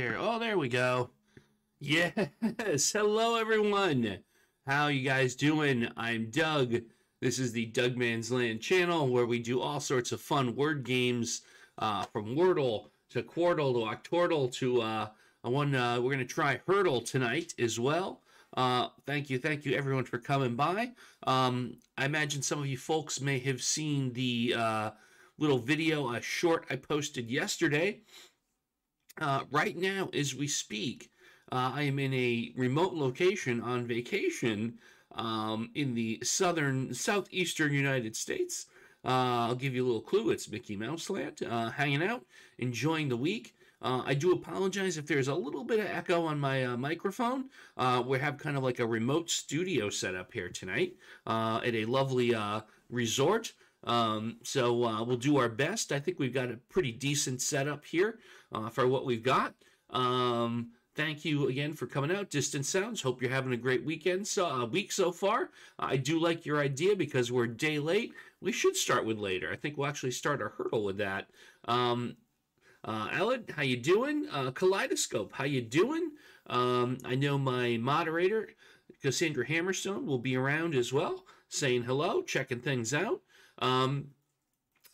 here. Oh, there we go. Yes. Hello, everyone. How you guys doing? I'm Doug. This is the Doug Man's Land channel where we do all sorts of fun word games uh, from Wordle to Quordle to Octordle to uh, one uh, we're going to try Hurdle tonight as well. Uh, thank you, thank you, everyone, for coming by. Um, I imagine some of you folks may have seen the uh, little video, a short I posted yesterday. Uh, right now, as we speak, uh, I am in a remote location on vacation um, in the southern, southeastern United States. Uh, I'll give you a little clue. It's Mickey Mouse Land, uh, hanging out, enjoying the week. Uh, I do apologize if there's a little bit of echo on my uh, microphone. We have kind of like a remote studio set up here tonight at a lovely resort. Um, so uh, we'll do our best. I think we've got a pretty decent setup here for what we've got. Um, thank you again for coming out. Distant Sounds. Hope you're having a great weekend, so uh, week so far. I do like your idea because we're day late. We should start with later. I think we'll actually start our hurdle with that. Um, uh, how you doing? Uh, Kaleidoscope, how you doing? Um, I know my moderator, Cassandra Hammerstone, will be around as well, saying hello, checking things out. Um,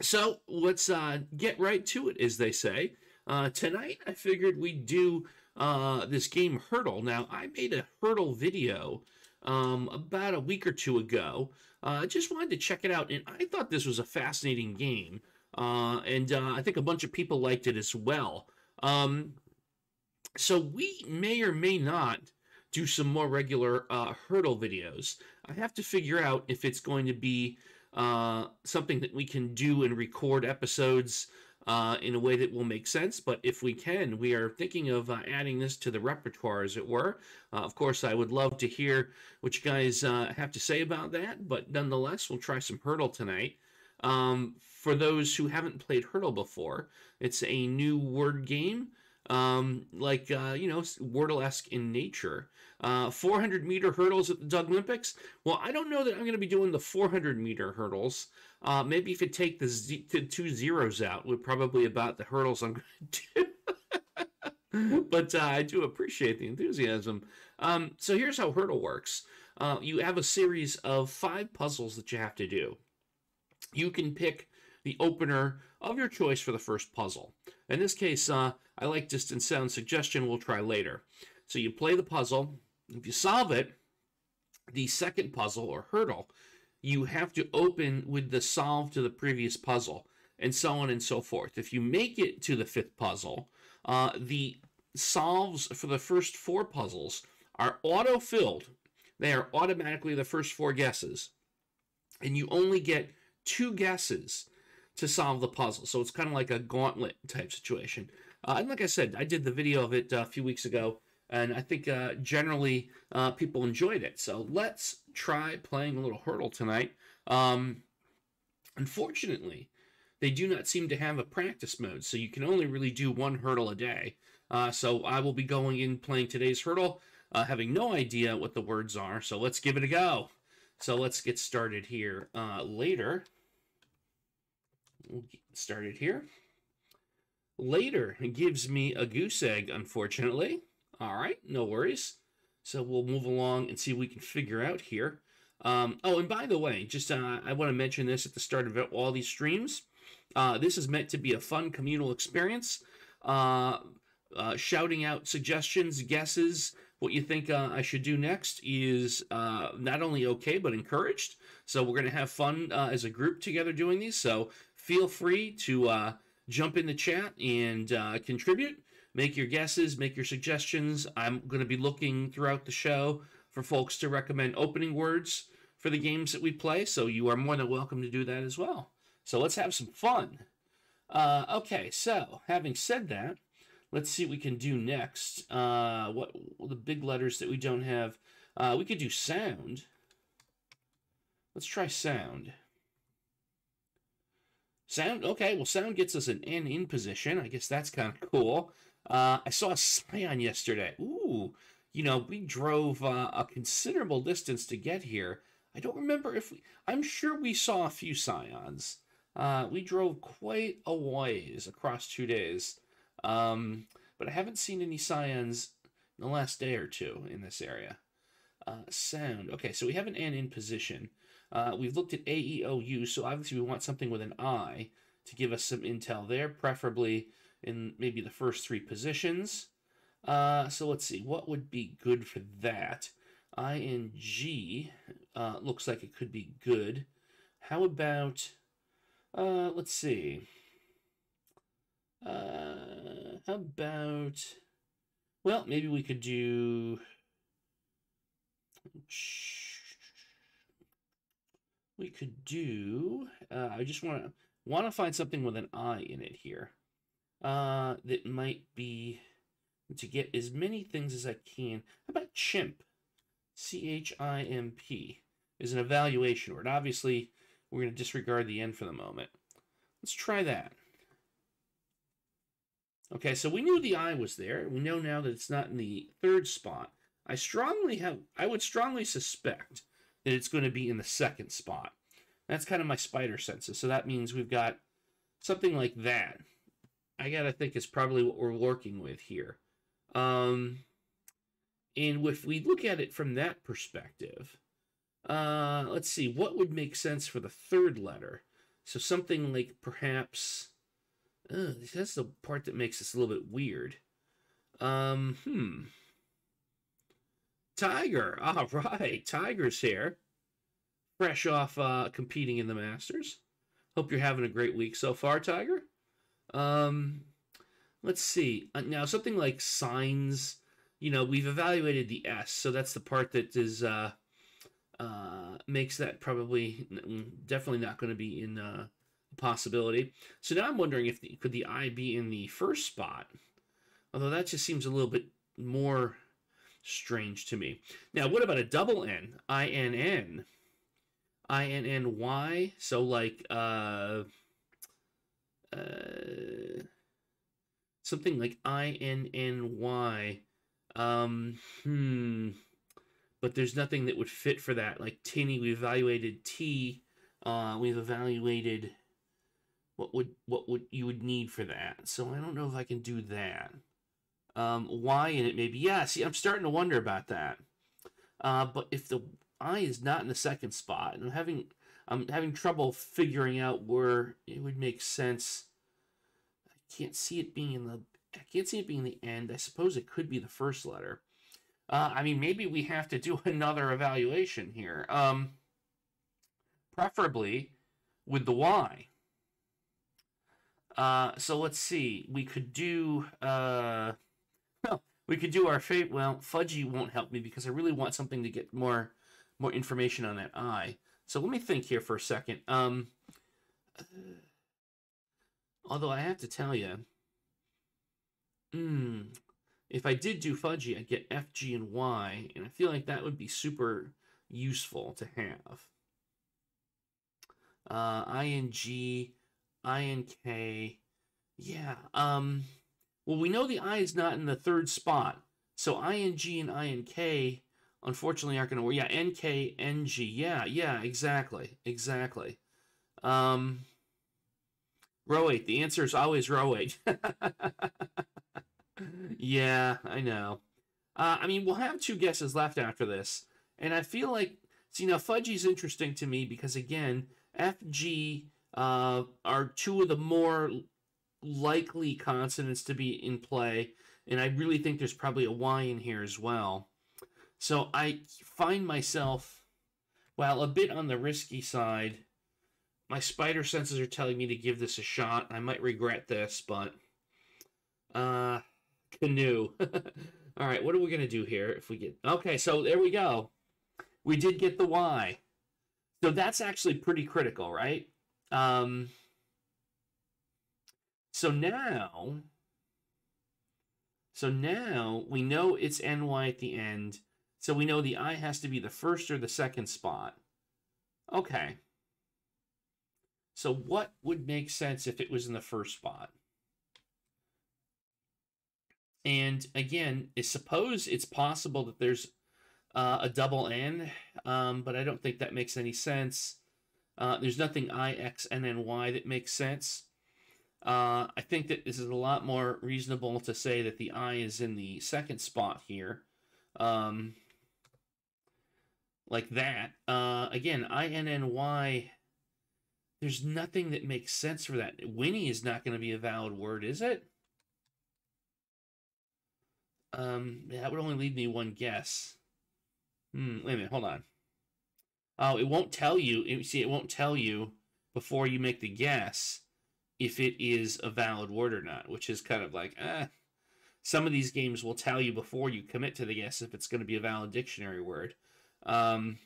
so let's uh, get right to it, as they say. Uh, tonight, I figured we'd do uh, this game Hurdle. Now, I made a Hurdle video um, about a week or two ago. Uh, I just wanted to check it out, and I thought this was a fascinating game. Uh, and uh, I think a bunch of people liked it as well. Um, so we may or may not do some more regular hurdle videos. I have to figure out if it's going to be uh, something that we can do and record episodes uh, in a way that will make sense. But if we can, we are thinking of uh, adding this to the repertoire, as it were. Uh, of course, I would love to hear what you guys uh, have to say about that. But nonetheless, we'll try some hurdle tonight. Um, for those who haven't played Hurdle before, it's a new word game, um, like, uh, you know, Wordle esque in nature. Uh, 400 meter hurdles at the Doug Olympics. Well, I don't know that I'm going to be doing the 400 meter hurdles. Uh, maybe if you take the, z- the two zeros out, would probably about the hurdles I'm going to do. but uh, I do appreciate the enthusiasm. Um, so here's how Hurdle works uh, you have a series of five puzzles that you have to do. You can pick the opener of your choice for the first puzzle. In this case, uh, I like distant sound suggestion, we'll try later. So you play the puzzle. If you solve it, the second puzzle or hurdle, you have to open with the solve to the previous puzzle, and so on and so forth. If you make it to the fifth puzzle, uh, the solves for the first four puzzles are auto filled. They are automatically the first four guesses. And you only get two guesses to solve the puzzle. So it's kind of like a gauntlet type situation. Uh, and like I said, I did the video of it uh, a few weeks ago, and I think uh, generally uh, people enjoyed it. So let's try playing a little hurdle tonight. Um, unfortunately, they do not seem to have a practice mode, so you can only really do one hurdle a day. Uh, so I will be going in playing today's hurdle, uh, having no idea what the words are. So let's give it a go. So let's get started here later. We'll get started here. Later gives me a goose egg, unfortunately. All right, no worries. So we'll move along and see what we can figure out here. Um, oh, and by the way, just uh, I want to mention this at the start of all these streams. Uh, this is meant to be a fun communal experience. Uh, uh shouting out suggestions, guesses, what you think uh, I should do next is uh, not only okay, but encouraged. So we're going to have fun as a group together doing these. So feel free to uh, jump in the chat and uh, contribute. Make your guesses, make your suggestions. I'm going to be looking throughout the show for folks to recommend opening words for the games that we play, so you are more than welcome to do that as well. So let's have some fun. Uh, okay, so having said that, let's see what we can do next. Uh, what the big letters that we don't have? Uh, we could do sound. Let's try sound. Sound, okay, well, sound gets us an N in position. I guess that's kind of cool. Uh, I saw a Scion yesterday. Ooh, you know, we drove uh, a considerable distance to get here. I don't remember if we, I'm sure we saw a few Scions. Uh, we drove quite a ways across two days. Um, but I haven't seen any scions in the last day or two in this area. Uh, sound. Okay, so we have an N in position. Uh, we've looked at A, E, O, U, so obviously we want something with an I to give us some intel there, preferably in maybe the first three positions. Uh, so let's see, what would be good for that? ING uh, looks like it could be good. How about, uh, let's see. Uh, how about, well, maybe we could do, we could do, uh, I just want to, want to find something with an I in it here. Uh, that might be, to get as many things as I can. How about chimp? C H I M P is an evaluation word. Obviously, we're going to disregard the N for the moment. Let's try that. Okay, so we knew the I was there. We know now that it's not in the third spot. I strongly have, I would strongly suspect it's going to be in the second spot. That's kind of my spider senses. So that means we've got something like that. I gotta think is probably what we're working with here. Um, and if we look at it from that perspective, uh, let's see, what would make sense for the third letter? So something like perhaps, uh, that's the part that makes this a little bit weird. Um, hmm. Tiger. All right. Tiger's here. Fresh off uh, competing in the Masters. Hope you're having a great week so far, Tiger. Um, let's see. Uh, now, something like signs, you know, we've evaluated the S, so that's the part that is uh, uh, makes that probably definitely not going to be in uh, possibility. So now I'm wondering if the, could the I be in the first spot? Although that just seems a little bit more strange to me. Now, what about a double N? I N N. I N N Y. So like uh uh, something like I N N Y. Um, hmm. But there's nothing that would fit for that. Like tinny, we evaluated T. Uh, we've evaluated what would what would you would need for that. So I don't know if I can do that. Um, y in it maybe. Yeah. See, I'm starting to wonder about that. Uh, but if the I is not in the second spot, and I'm having I'm having trouble figuring out where it would make sense. I can't see it being in the. I can't see it being the end. I suppose it could be the first letter. Uh, I mean, maybe we have to do another evaluation here. Um, preferably with the Y. Uh, so let's see. We could do. Uh, we could do our favorite. Well, Fudgy won't help me because I really want something to get more more information on that eye. So let me think here for a second. Um, uh, although I have to tell you, hmm, if I did do Fudgy, I'd get F, G, and Y, and I feel like that would be super useful to have. Uh, ING, INK, yeah. Um, well, we know the I is not in the third spot, so ING and INK unfortunately aren't going to work. Yeah, NKNG. Yeah, yeah, exactly. Exactly. Um, row 8. The answer is always row 8. yeah, I know. Uh, I mean, we'll have two guesses left after this. And I feel like, see, now Fudgy's interesting to me because, again, FG uh, are two of the more likely consonants to be in play. And I really think there's probably a Y in here as well. So I find myself, well, a bit on the risky side. My spider senses are telling me to give this a shot. I might regret this, but uh canoe. All right, what are we going to do here if we get Okay, so there we go. We did get the Y. So that's actually pretty critical, right? Um so now so now we know it's NY at the end. So we know the I has to be the first or the second spot. Okay. So what would make sense if it was in the first spot? And again, suppose it's possible that there's uh, a double N, um, but I don't think that makes any sense. Uh, there's nothing I, X, N, N, Y that makes sense. Uh, I think that this is a lot more reasonable to say that the I is in the second spot here. Um, like that. Uh, again, I-N-N-Y, there's nothing that makes sense for that. Winnie is not going to be a valid word, is it? Um, that would only leave me one guess. Hmm, wait a minute, hold on. Oh, it won't tell you. See, it won't tell you before you make the guess if it is a valid word or not, which is kind of like, eh. Some of these games will tell you before you commit to the guess if it's going to be a valid dictionary word. Um,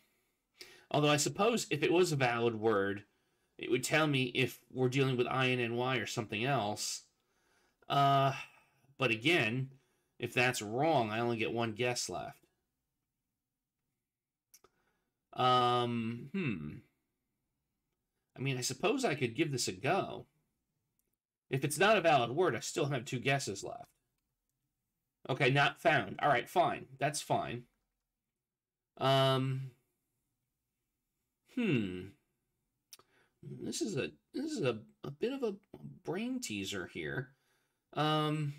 although I suppose if it was a valid word, it would tell me if we're dealing with INNY or something else. Uh, but again, if that's wrong, I only get one guess left. Um, hmm. I mean, I suppose I could give this a go. If it's not a valid word, I still have two guesses left. Okay, not found. All right, fine. That's fine. Um, hmm. This is a this is a, a bit of a brain teaser here. Um,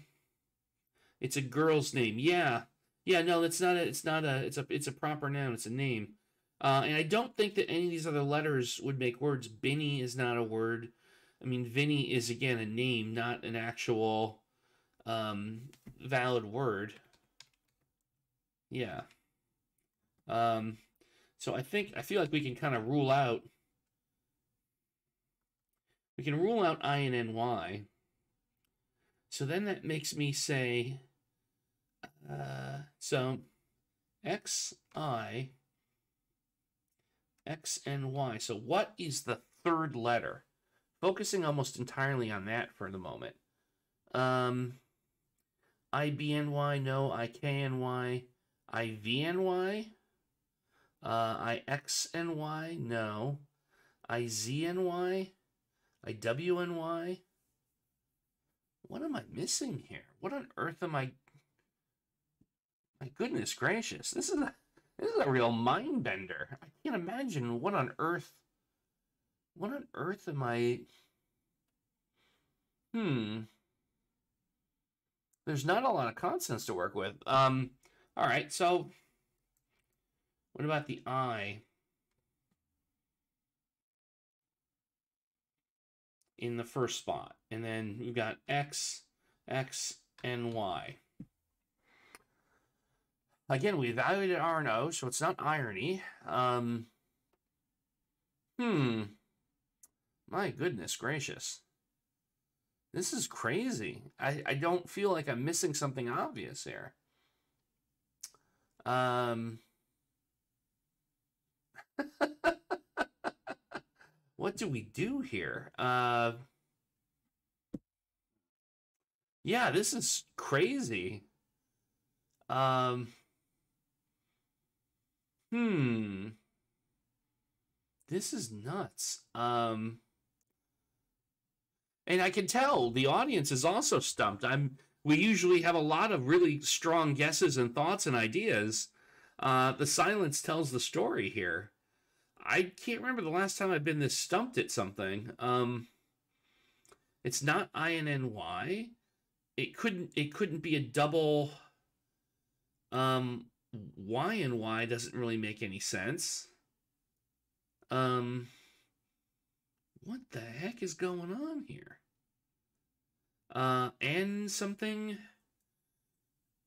it's a girl's name. Yeah, yeah. No, it's not a. It's not a. It's a. It's a proper noun. It's a name. Uh, and I don't think that any of these other letters would make words. Binny is not a word. I mean, Vinny is again a name, not an actual um, valid word. Yeah. Um, so I think I feel like we can kind of rule out. We can rule out I and NY. So then that makes me say, uh, so X I X and Y. So what is the third letter? Focusing almost entirely on that for the moment. Um, IBNY, no. IKNY, IVNY, uh, IXNY, no. IZNY, IWNY. What am I missing here? What on earth am I? My goodness gracious, this is a this is a real mind bender. I can't imagine what on earth. What on earth am I? Hmm. There's not a lot of constants to work with. Um. All right. So, what about the I? In the first spot, and then we've got X, X, and Y. Again, we evaluated R and O, so it's not irony. Um, hmm. My goodness gracious. This is crazy. I, I don't feel like I'm missing something obvious here. Um, what do we do here? Uh, yeah, this is crazy. Um, Hmm. This is nuts. Um and I can tell the audience is also stumped. I'm we usually have a lot of really strong guesses and thoughts and ideas. Uh the silence tells the story here. I can't remember the last time I've been this stumped at something. Um it's not I N N Y. It couldn't it couldn't be a double um Y and Y doesn't really make any sense. Um, what the heck is going on here? Uh, N something,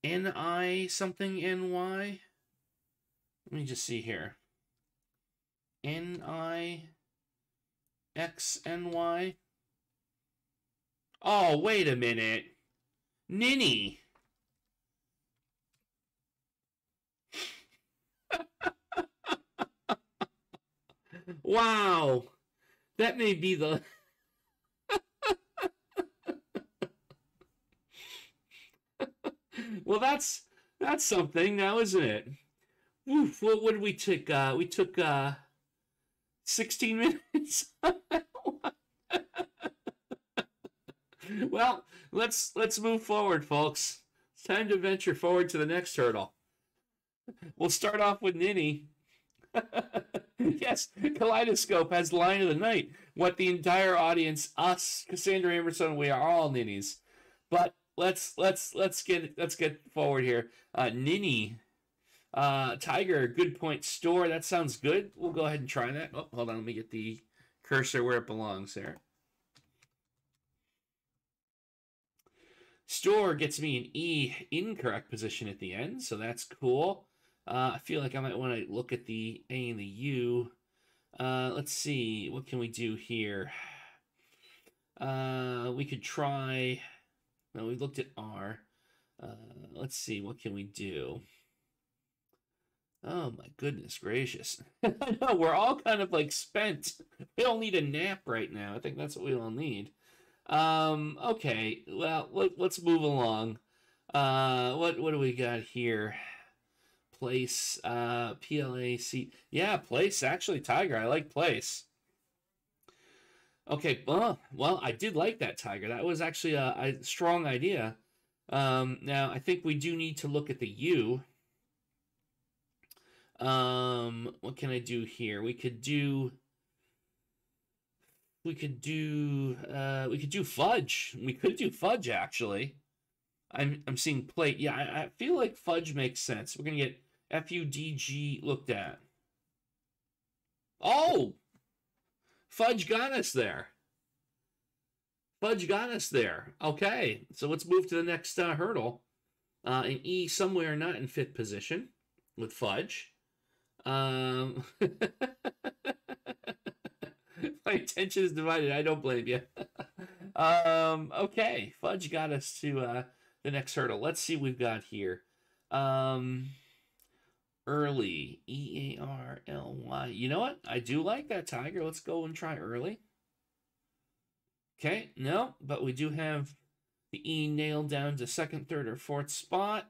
N I something N Y. Let me just see here. N I X N Y. Oh, wait a minute. Ninny. Wow. That may be the. Well, that's that's something now, isn't it? Woof, what, what did we take? Uh, we took uh, 16 minutes. well, let's let's move forward, folks. It's time to venture forward to the next hurdle. We'll start off with Ninny. yes, Kaleidoscope has line of the night. what the entire audience, us, Cassandra Emerson, we are all ninnies. But let's let's let's get let's get forward here. Uh, ninny, uh, tiger, good point. Store. That sounds good. We'll go ahead and try that. Oh, hold on. Let me get the cursor where it belongs there. Store gets me an E incorrect position at the end, so that's cool. Uh, I feel like I might want to look at the A and the U. Uh, let's see, what can we do here? Uh, we could try. Well, we looked at R. Uh, let's see, what can we do? Oh my goodness gracious. I know, we're all kind of like spent. We all need a nap right now. I think that's what we all need. Um, okay, well, let, us move along. Uh, what, what do we got here? Place, uh, PLAC. Yeah, place, actually, Tiger. I like place. Okay, well, well, I did like that Tiger. That was actually a, a strong idea. Um, now, I think we do need to look at the U. Um, what can I do here? We could do we could do uh we could do fudge. We could do fudge actually. I'm I'm seeing plate. Yeah, I, I feel like fudge makes sense. We're gonna get F U D G looked at. Oh, fudge got us there. Fudge got us there. Okay, so let's move to the next uh, hurdle. Uh, an E somewhere not in fifth position with fudge. Um, my attention is divided. I don't blame you. um, okay, Fudge got us to uh, the next hurdle. Let's see what we've got here. Um, early, E A R L Y. You know what? I do like that tiger. Let's go and try early. Okay, no, but we do have the E nailed down to second, third, or fourth spot.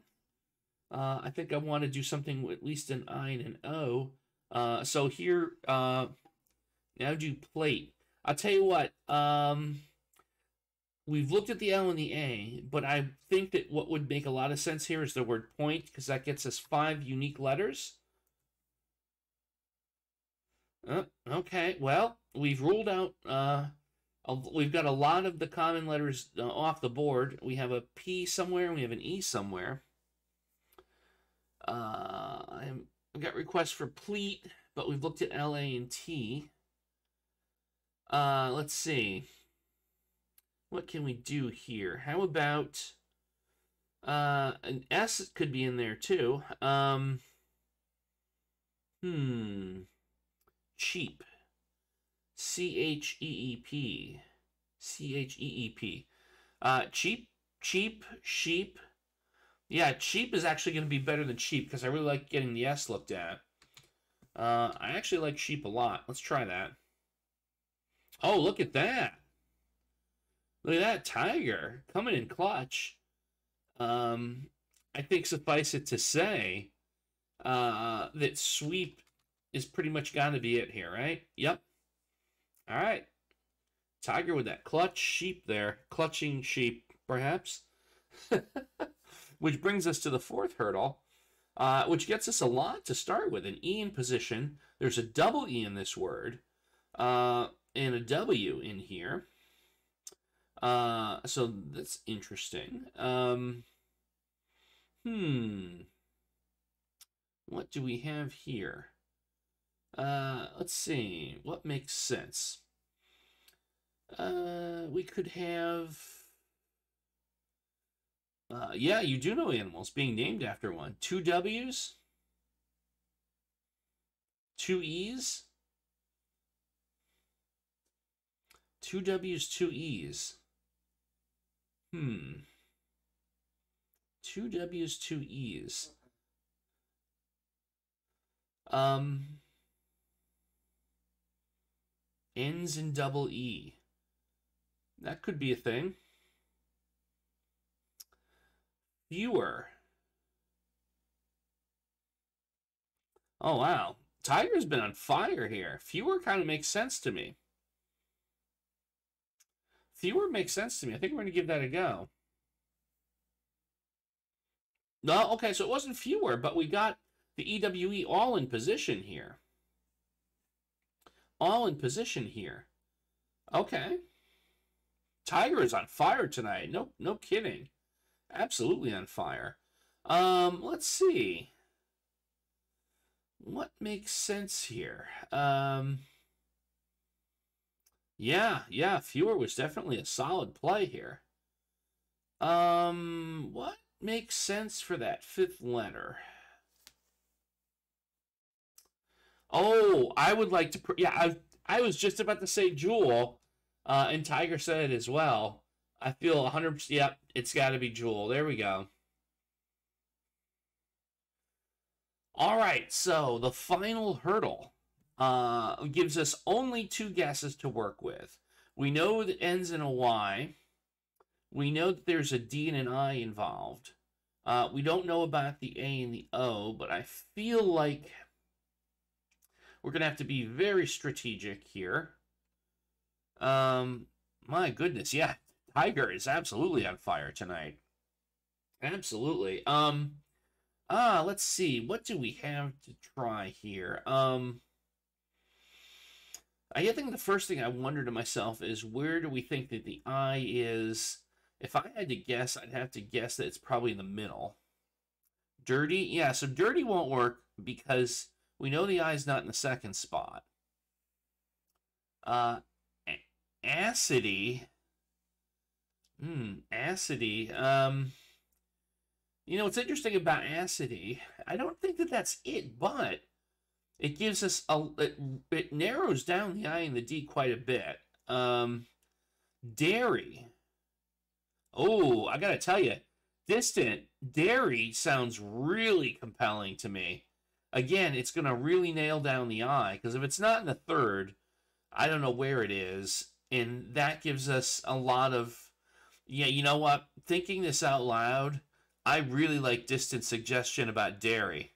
Uh, I think I want to do something with at least an I and an O. Uh, so here, uh, now do plate. I'll tell you what, um, we've looked at the L and the A, but I think that what would make a lot of sense here is the word point, because that gets us five unique letters. Uh, okay, well, we've ruled out, uh, we've got a lot of the common letters uh, off the board. We have a P somewhere, we have an E somewhere. Uh, I'm, I've got requests for pleat, but we've looked at L, A, and T. Uh, let's see. What can we do here? How about uh, an S could be in there too. Um, hmm. Cheap. C H E E P. C H E E P. Uh, cheap, cheap, sheep. Yeah, cheap is actually going to be better than cheap because I really like getting the S looked at. Uh, I actually like sheep a lot. Let's try that. Oh, look at that. Look at that tiger coming in clutch. Um, I think suffice it to say uh, that sweep is pretty much got to be it here, right? Yep. All right. Tiger with that clutch sheep there, clutching sheep, perhaps. which brings us to the fourth hurdle, uh, which gets us a lot to start with. An E in position. There's a double E in this word. Uh, and a W in here. Uh, so that's interesting. Um, hmm. What do we have here? Uh, let's see. What makes sense? Uh, we could have. Uh, yeah, you do know animals being named after one. Two W's, two E's, Two W's, two E's. Hmm. Two W's, two E's. Um. Ends in double E. That could be a thing. Fewer. Oh, wow. Tiger's been on fire here. Fewer kind of makes sense to me. Fewer makes sense to me. I think we're going to give that a go. No, okay, so it wasn't fewer, but we got the EWE all in position here. All in position here. Okay. Tiger is on fire tonight. No, no kidding. Absolutely on fire. Um, let's see. What makes sense here? Um, yeah, yeah, fewer was definitely a solid play here. Um, what makes sense for that fifth letter? Oh, I would like to. yeah, I I was just about to say Jewel, uh, and Tiger said it as well. I feel 100. Yep, it's got to be Jewel. There we go. All right, so the final hurdle uh, gives us only two guesses to work with. We know it ends in a Y. We know that there's a D and an I involved. Uh, we don't know about the A and the O, but I feel like we're going to have to be very strategic here. Um, my goodness, yeah. Tiger is absolutely on fire tonight. Absolutely. Um, ah, let's see. What do we have to try here? Um, I think the first thing I wonder to myself is where do we think that the I is? If I had to guess, I'd have to guess that it's probably in the middle. Dirty? Yeah, so dirty won't work because we know the is not in the second spot. Uh, acidy. Hmm, acidy. Um, you know, what's interesting about acidy, I don't think that that's it, but it gives us a it, it narrows down the I and the D quite a bit. Um, dairy. Oh, I gotta tell you, distant dairy sounds really compelling to me. Again, it's gonna really nail down the I because if it's not in the third, I don't know where it is, and that gives us a lot of. Yeah, you know what? Thinking this out loud, I really like distant suggestion about dairy.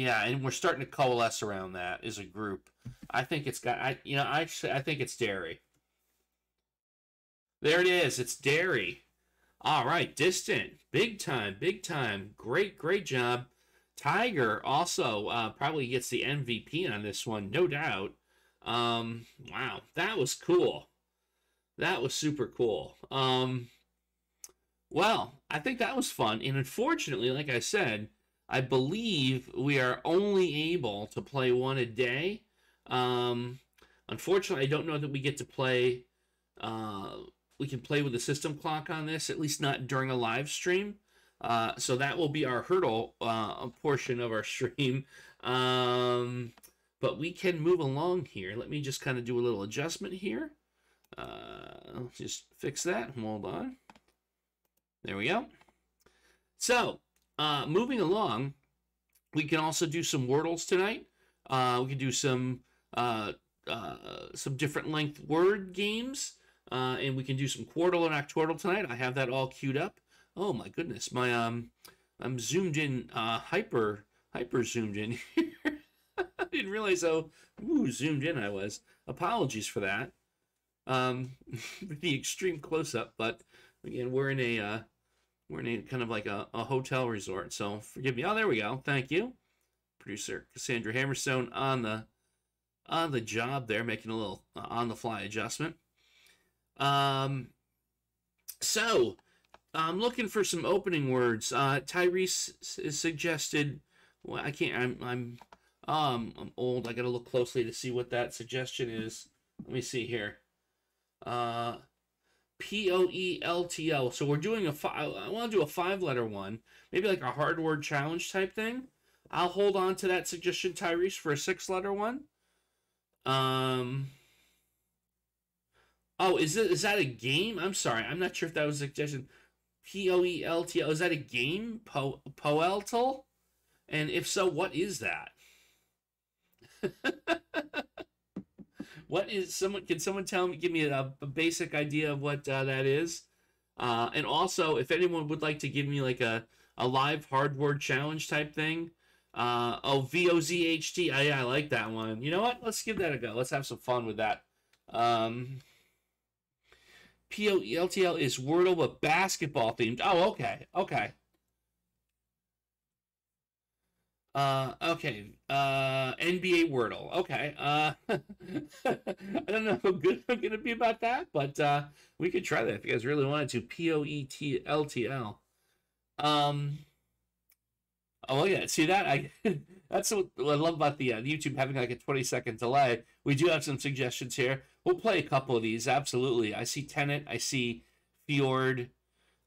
Yeah, and we're starting to coalesce around that as a group. I think it's got I you know, I I think it's dairy. There it is. It's dairy. All right, distant. Big time, big time. Great, great job. Tiger also uh, probably gets the MVP on this one, no doubt. Um, wow, that was cool. That was super cool. Um, well, I think that was fun. And unfortunately, like I said, I believe we are only able to play one a day. Um, unfortunately, I don't know that we get to play. Uh, we can play with the system clock on this, at least not during a live stream. Uh, so that will be our hurdle uh, portion of our stream. Um, but we can move along here. Let me just kind of do a little adjustment here. Uh, just fix that. Hold on. There we go. So uh, moving along, we can also do some Wordles tonight. Uh, we can do some uh, uh, some different length word games, uh, and we can do some Quordle and Octordle tonight. I have that all queued up. Oh my goodness, my um, I'm zoomed in, uh, hyper hyper zoomed in here. I didn't realize how ooh, zoomed in I was. Apologies for that. Um, the extreme close up, but again, we're in a uh, we're in kind of like a, a hotel resort, so forgive me. Oh, there we go. Thank you, producer Cassandra Hammerstone on the on the job there, making a little uh, on the fly adjustment. Um, so I'm looking for some opening words. Uh, Tyrese suggested. Well, I can't. I'm I'm um I'm old. I got to look closely to see what that suggestion is. Let me see here. Uh, P O E L T L. So we're doing a five. I want to do a five letter one, maybe like a hard word challenge type thing. I'll hold on to that suggestion, Tyrese, for a six letter one. Um. Oh, is it is that a game? I'm sorry, I'm not sure if that was a suggestion. P O E L T L. Is that a game? Po Poeltl? And if so, what is that? What is someone? Can someone tell me? Give me a, a basic idea of what uh, that is. Uh, and also, if anyone would like to give me like a a live hard word challenge type thing. Uh, oh, V O Z H T. I, I like that one. You know what? Let's give that a go. Let's have some fun with that. Um, P O E L T L is Wordle but basketball themed. Oh, okay, okay. Uh, okay. Uh, NBA Wordle. Okay. Uh, I don't know how good I'm gonna be about that, but uh, we could try that if you guys really wanted to. P O E T L T L. Um. Oh yeah, see that? I that's what I love about the uh, YouTube having like a 20 second delay. We do have some suggestions here. We'll play a couple of these. Absolutely. I see Tenant. I see Fjord.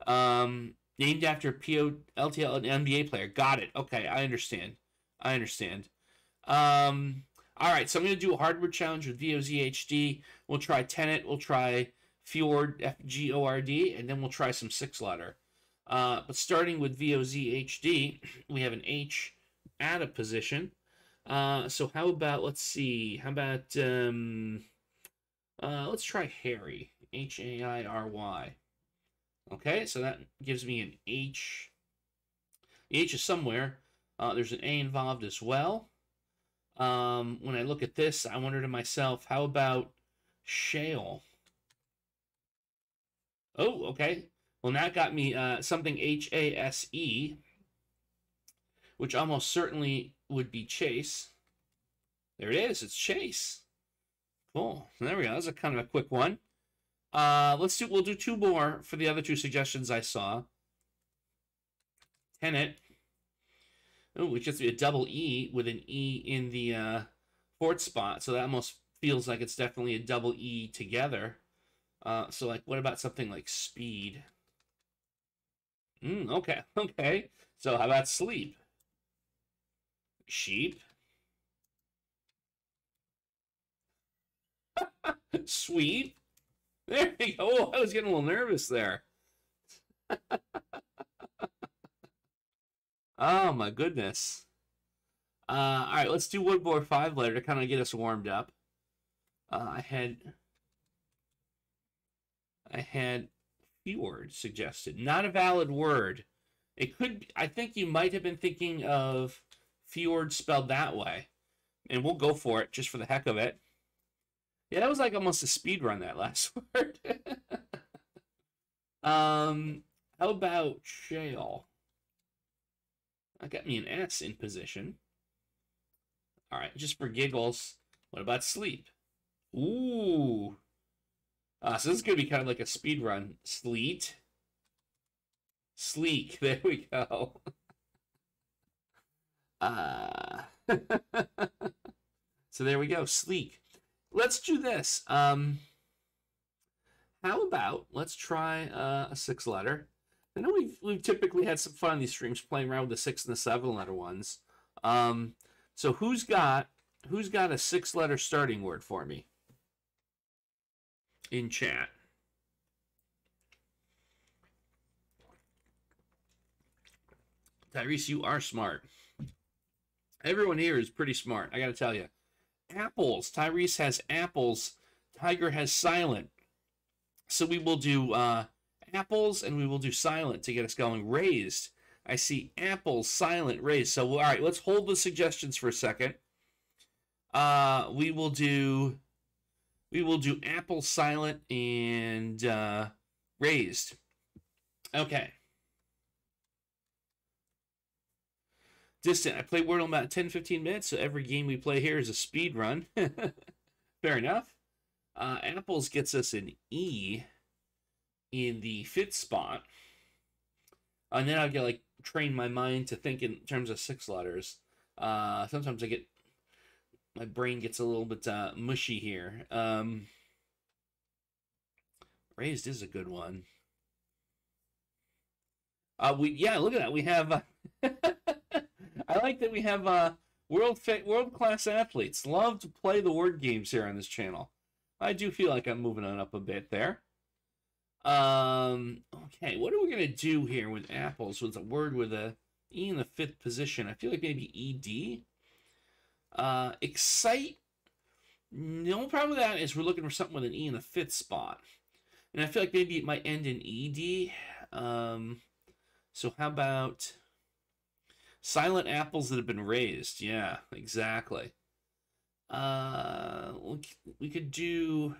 Um, named after PO LTL an NBA player. Got it. Okay, I understand. I understand. Um, all right, so I'm gonna do a hard word challenge with VOZ HD. We'll try Tenet. We'll try Fjord F G O R D, and then we'll try some six letter. Uh, but starting with VOZ HD, we have an H at a position. Uh, so how about let's see, how about um, uh, let's try Harry, H A I R Y. Okay, so that gives me an H. H is somewhere. Uh, there's an A involved as well. Um, when I look at this, I wonder to myself, how about shale? Oh, okay. Well, that got me uh, something H A S E, which almost certainly would be chase. There it is. It's chase. Cool. There we go. That's a kind of a quick one. Uh, let's do. We'll do two more for the other two suggestions I saw. Tenet. Oh, which to be a double E with an E in the uh, fourth spot. So that almost feels like it's definitely a double E together. Uh, so like, what about something like speed? Mm, okay, okay. So how about sleep? Sheep. Sweet. There you go. Oh, I was getting a little nervous there. oh my goodness. Uh, all right, let's do more five letter to kind of get us warmed up. Uh, I had I had fjord suggested, not a valid word. It could. I think you might have been thinking of fjord spelled that way, and we'll go for it just for the heck of it. Yeah, that was like almost a speed run, that last word. um, how about shale? That got me an S in position. All right, just for giggles. What about sleep? Ooh. Uh, so this is going to be kind of like a speed run. Sleet. Sleek. There we go. Uh, so there we go. Sleek let's do this. Um, how about let's try uh, a six letter? I know we've we've typically had some fun on these streams playing around with the six and the seven letter ones. Um, so who's got who's got a six letter starting word for me in chat? Tyrese, you are smart. Everyone here is pretty smart. I got to tell you apples. Tyrese has apples. Tiger has silent. So we will do uh, apples and we will do silent to get us going. Raised. I see apples, silent, raised. So, all right, let's hold the suggestions for a second. Uh, we will do, we will do apple, silent, and uh, raised. Okay. Distant. I play Wordle about 10 15 minutes, so every game we play here is a speed run. Fair enough. Uh, Apples gets us an E in the fifth spot. And then I'll get like train my mind to think in terms of six letters. Uh, sometimes I get my brain gets a little bit uh, mushy here. Um, raised is a good one. Uh, we yeah, look at that. We have. I like that we have uh, world world class athletes. Love to play the word games here on this channel. I do feel like I'm moving on up a bit there. Um, okay, what are we gonna do here with apples with a word with a E in the fifth position? I feel like maybe ED. Uh, excite. The only problem with that is we're looking for something with an E in the fifth spot, and I feel like maybe it might end in ED. Um, so how about Silent apples that have been raised. Yeah, exactly. Uh, we could do.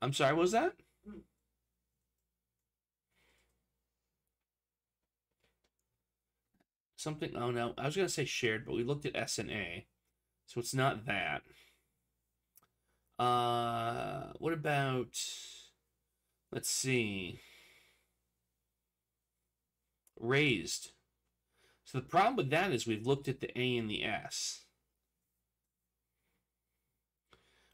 I'm sorry, what was that? something. Oh no, I was gonna say shared, but we looked at S and A, so it's not that. Uh, what about? Let's see. Raised. So the problem with that is we've looked at the A and the S.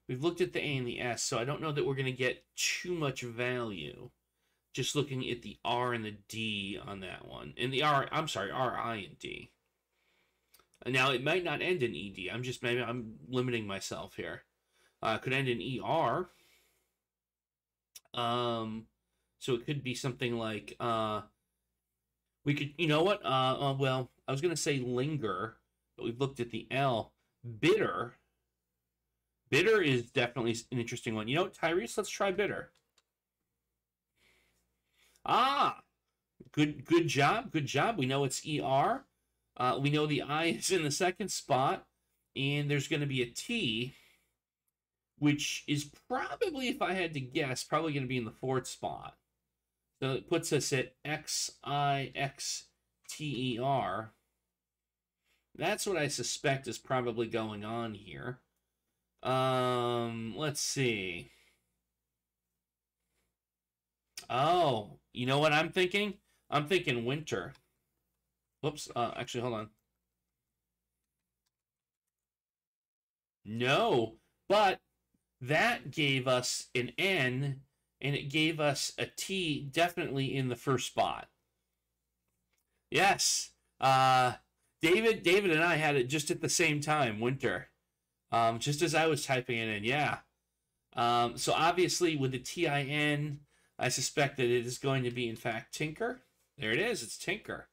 We've looked at the A and the S, so I don't know that we're going to get too much value just looking at the R and the D on that one. And the R, I'm sorry, R, I, and D. Now, it might not end in ED. I'm just, maybe I'm limiting myself here. Uh, could end in ER. Um, so it could be something like, uh, we could, you know what? Uh, uh well, I was going to say linger, but we've looked at the L. Bitter. Bitter is definitely an interesting one. You know Tyrese? Let's try bitter. Ah, good good job, good job. We know it's ER. Uh, we know the I is in the second spot, and there's going to be a T, which is probably, if I had to guess, probably going to be in the fourth spot. So it puts us at X I X T E R. That's what I suspect is probably going on here. Um, let's see. Oh, you know what I'm thinking? I'm thinking winter. Whoops. Uh, actually, hold on. No, but that gave us an N, and it gave us a T definitely in the first spot. Yes. Uh, David, David and I had it just at the same time, winter. Um, just as I was typing it in, yeah. Um, so obviously with the TIN, I suspect that it is going to be, in fact, Tinker. There it is. It's Tinker.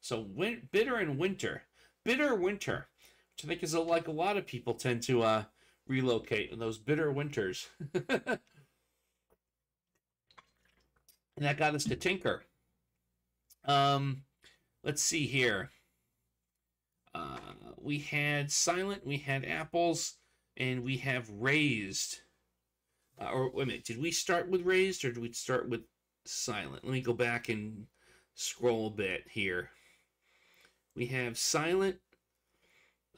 So win- bitter and winter. Bitter winter, which I think is a, like a lot of people tend to uh, relocate in those bitter winters. and that got us to Tinker. Um, let's see here. Uh, we had silent, we had apples, and we have raised. Uh, or wait a minute, did we start with raised or did we start with silent? Let me go back and scroll a bit here. We have silent,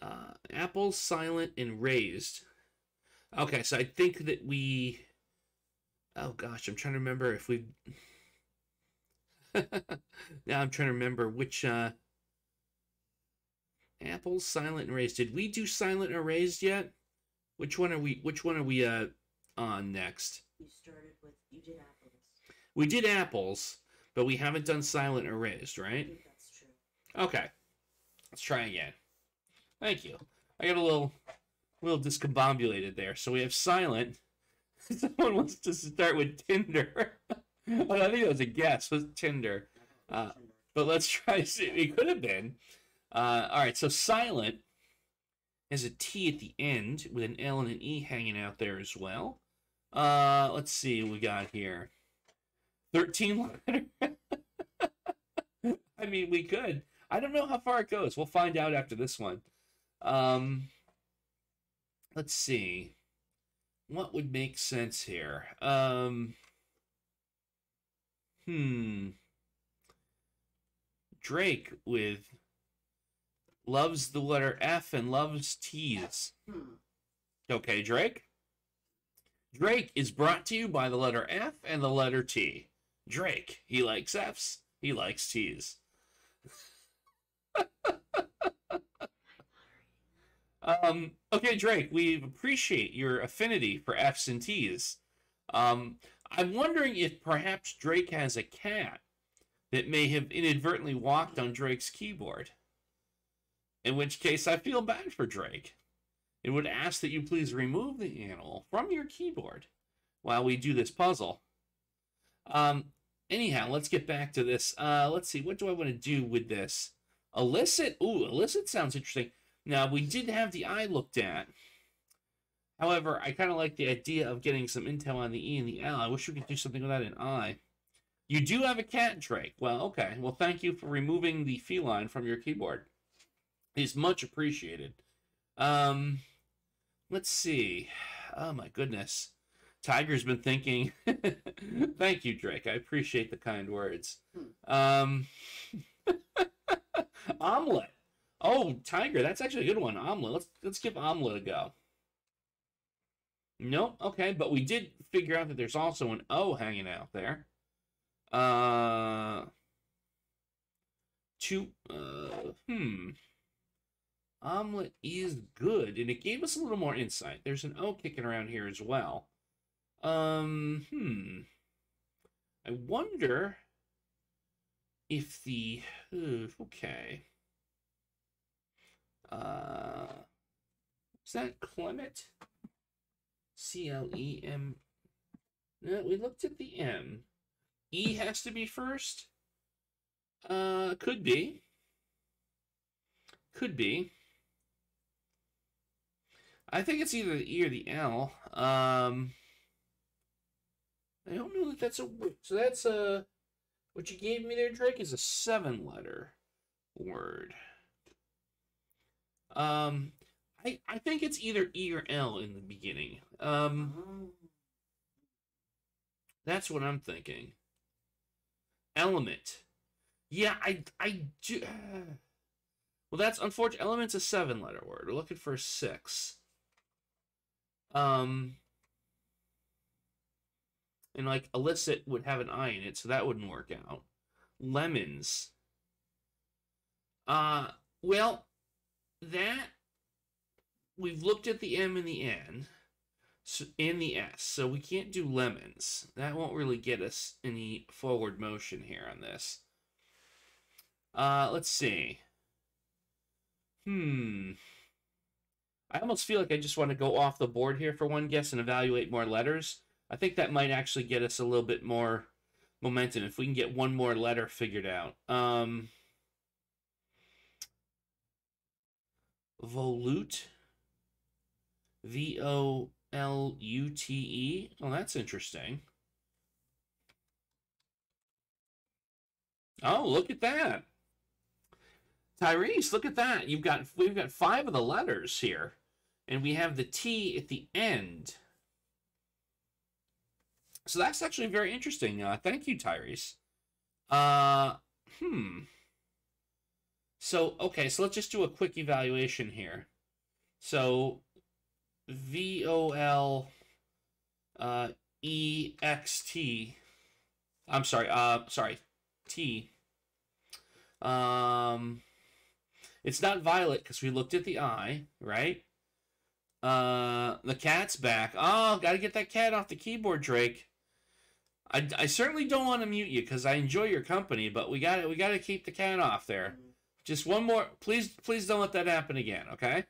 uh, apples, silent, and raised. Okay, so I think that we. Oh gosh, I'm trying to remember if we. now I'm trying to remember which. Uh, apples, silent, and raised. Did we do silent or raised yet? Which one are we? Which one are we uh on next? You started with you did apples. We did apples, but we haven't done silent I right? that's true. Okay. Let's try again. Thank you. I got a little a little discombobulated there. So we have silent. Someone wants to start with Tinder. I think it was a guess. Was Tinder? Uh, but let's try. to See. It could have been. Uh, all right. So silent has a T at the end with an L and an E hanging out there as well. Uh, let's see what we got here. 13 letter. I mean, we could. I don't know how far it goes. We'll find out after this one. Um, let's see. What would make sense here? Um, hmm. Drake with loves the letter F and loves T's. Hmm. Okay, Drake? Drake is brought to you by the letter F and the letter T. Drake, he likes F's, he likes T's. um, okay, Drake, we appreciate your affinity for F's and T's. Um, I'm wondering if perhaps Drake has a cat that may have inadvertently walked on Drake's keyboard. In which case, I feel bad for Drake. It would ask that you please remove the animal from your keyboard while we do this puzzle. Um, anyhow, let's get back to this. Uh, let's see, what do I want to do with this? Illicit? Ooh, illicit sounds interesting. Now, we did have the eye looked at. However, I kind of like the idea of getting some intel on the E and the L. I wish we could do something with that in I. You do have a cat, Drake. Well, okay. Well, thank you for removing the feline from your keyboard. It's much appreciated. Um, let's see. Oh my goodness. Tiger's been thinking. Thank you, Drake. I appreciate the kind words. Um, omelet. Oh, tiger. That's actually a good one. Omelet. Let's let's give omelet a go. Nope. Okay, but we did figure out that there's also an O hanging out there. Uh, two. Uh, hmm. Omelet is good, and it gave us a little more insight. There's an O kicking around here as well. Um, hmm. I wonder if the okay. Uh, is that Clement? C L E M. No, we looked at the M. E has to be first. Uh, could be. Could be. I think it's either the E or the L. Um, I don't know that that's a. So that's a. What you gave me there, Drake, is a seven letter word. Um, I, I think it's either E or L in the beginning. Um, that's what I'm thinking. Element. Yeah, I I do. Well, that's unfortunate. Element's a seven letter word. We're looking for six. Um, and like illicit would have an I in it, so that wouldn't work out. Lemons. Uh, well, that we've looked at the M and the N, so, and the S, so we can't do lemons. That won't really get us any forward motion here on this. Uh, let's see. Hmm. I almost feel like I just want to go off the board here for one guess and evaluate more letters. I think that might actually get us a little bit more momentum if we can get one more letter figured out. Um, volute. V O L U T E. Oh, that's interesting. Oh, look at that. Tyrese, look at that. You've got we've got five of the letters here. And we have the T at the end. So that's actually very interesting. Uh, thank you, Tyrese. Uh, hmm. So, okay, so let's just do a quick evaluation here. So, V O L uh, E X T. I'm sorry. Uh, sorry. T. Um, it's not violet because we looked at the eye, right? Uh, the cat's back. Oh, gotta get that cat off the keyboard, Drake. I, I certainly don't want to mute you because I enjoy your company, but we got we got to keep the cat off there. Just one more, please, please don't let that happen again, okay?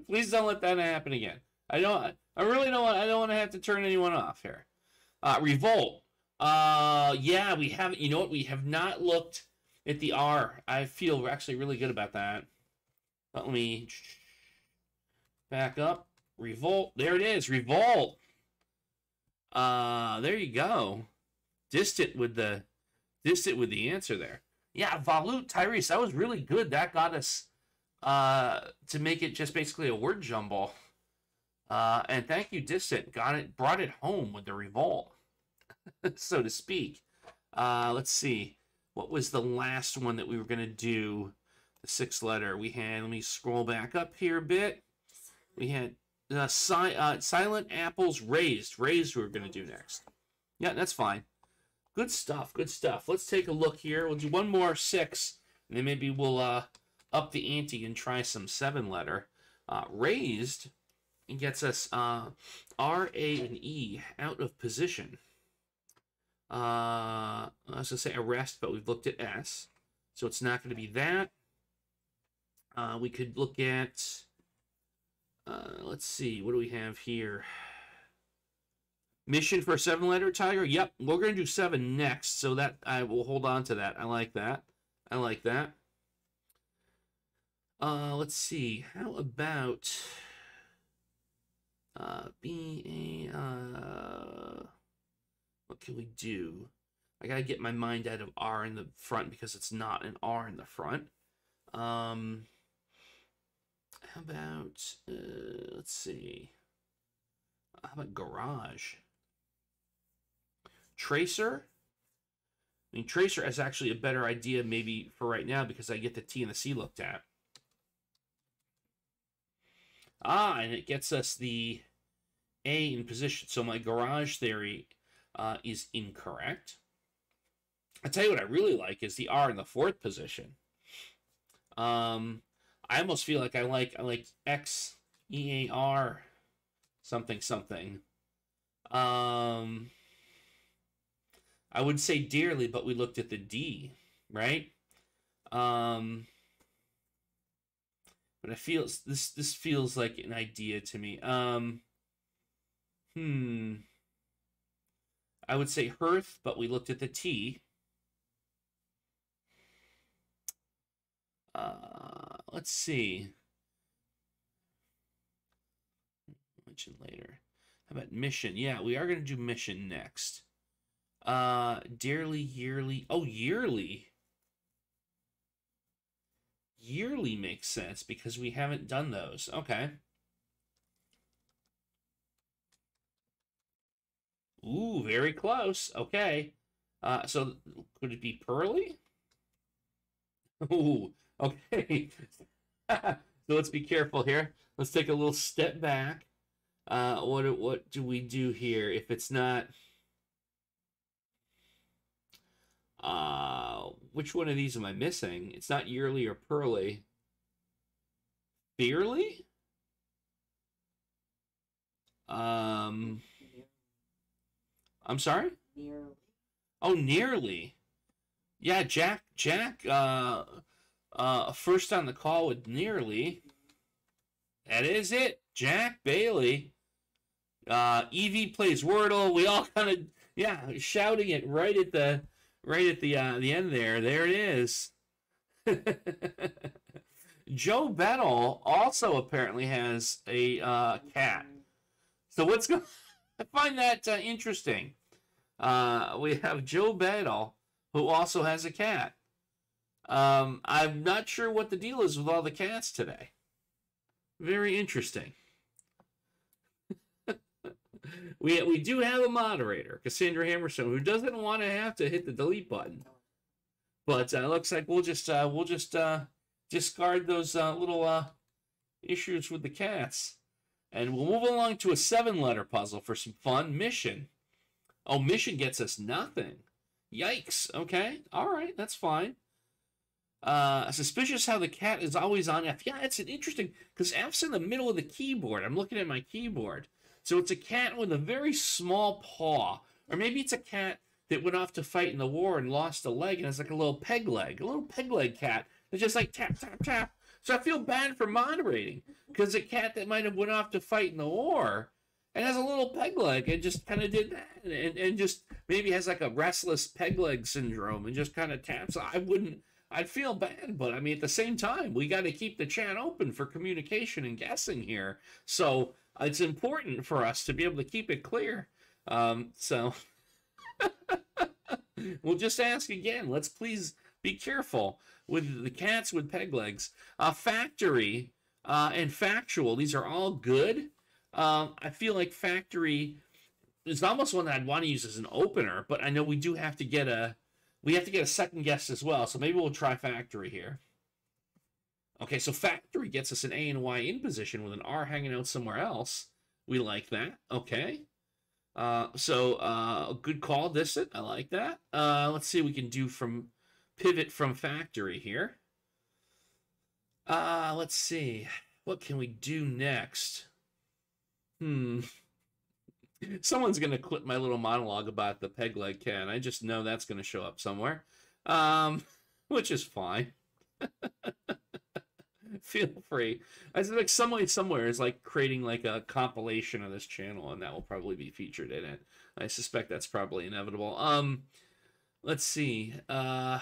please don't let that happen again. I don't. I really don't want. I don't want to have to turn anyone off here. Uh, revolt. Uh, yeah, we haven't. You know what? We have not looked at the R. I feel we're actually really good about that. But let me back up. Revolt. There it is. Revolt. Uh, there you go. Distant with the distant with the answer there. Yeah, Volute Tyrese. That was really good. That got us uh to make it just basically a word jumble. Uh, and thank you, Distant. Got it, brought it home with the revolt, so to speak. Uh, let's see. What was the last one that we were gonna do? The sixth letter we had. Let me scroll back up here a bit. We had uh, si- uh, silent apples raised. Raised. We were gonna do next. Yeah, that's fine. Good stuff. Good stuff. Let's take a look here. We'll do one more six, and then maybe we'll uh, up the ante and try some seven letter. Uh, raised and gets us uh, R, A, and E out of position. Uh, I was going to say arrest, but we've looked at S. So it's not going to be that. Uh, we could look at, uh, let's see, what do we have here? Mission for seven letter tiger? Yep, we're going to do seven next. So that I will hold on to that. I like that. I like that. Uh, let's see. How about uh, A uh, what can we do? I gotta get my mind out of R in the front because it's not an R in the front. Um, how about uh, let's see. How about garage? Tracer. I mean, Tracer is actually a better idea maybe for right now because I get the T and the C looked at. Ah, and it gets us the A in position. So my garage theory uh, is incorrect. I tell you what I really like is the R in the fourth position. Um, I almost feel like I like I like X E A R something something. Um, I would say dearly, but we looked at the D, right? Um, but I feel this this feels like an idea to me. Um, hmm. I would say hearth, but we looked at the T. Uh, let's see. Mention later. How about mission? Yeah, we are going to do mission next. Uh, dearly, yearly. Oh, yearly. Yearly makes sense because we haven't done those. Okay. Ooh, very close. Okay. Uh, so could it be Pearly? Ooh, okay. so let's be careful here. Let's take a little step back. Uh, what what do we do here if it's not? Uh, which one of these am I missing? It's not yearly or pearly. Fearly? Um, I'm sorry. Nearly. Oh, nearly. Yeah, Jack. Jack. Uh, uh, first on the call with nearly. That is it. Jack Bailey. Uh, Evie plays Wordle. We all kind of yeah shouting it right at the right at the uh, the end there. There it is. Joe Bettel also apparently has a uh, cat. So what's going? I find that uh, interesting. Uh, we have Joe Bettel who also has a cat. Um, I'm not sure what the deal is with all the cats today. Very interesting. We we do have a moderator, Cassandra Hammerstone, who doesn't want to have to hit the delete button. But uh, looks like we'll just uh, we'll just uh, discard those uh, little uh, issues with the cats, and we'll move along to a seven-letter puzzle for some fun. Mission. Oh, mission gets us nothing. Yikes. Okay. All right. That's fine. Uh, suspicious how the cat is always on F. Yeah, it's an interesting because F's in the middle of the keyboard. I'm looking at my keyboard. So it's a cat with a very small paw. Or maybe it's a cat that went off to fight in the war and lost a leg and it's like a little peg leg, a little peg leg cat. It's just like tap, tap, tap. So I feel bad for moderating because a cat that might have went off to fight in the war and has a little peg leg and just kind of did that and, and just maybe has like a restless peg leg syndrome and just kind of taps. I wouldn't, I'd feel bad, but I mean, at the same time, we got to keep the chat open for communication and guessing here. So it's important for us to be able to keep it clear. Um, so we'll just ask again. Let's please be careful with the cats with peg legs. Uh, factory uh, and factual, these are all good. Um, I feel like factory is almost one that I'd want to use as an opener, but I know we do have to get a we have to get a second guess as well. So maybe we'll try factory here. Okay, so factory gets us an A and Y in position with an R hanging out somewhere else. We like that. Okay. Uh, so uh, good call, this it. I like that. Uh, let's see what we can do from pivot from factory here. Uh, let's see. What can we do next? Hmm. Someone's going to clip my little monologue about the peg leg cat. I just know that's going to show up somewhere, um, which is fine. Feel free. I like some way somewhere is like creating like a compilation of this channel, and that will probably be featured in it. I suspect that's probably inevitable. Um, let's see. Uh,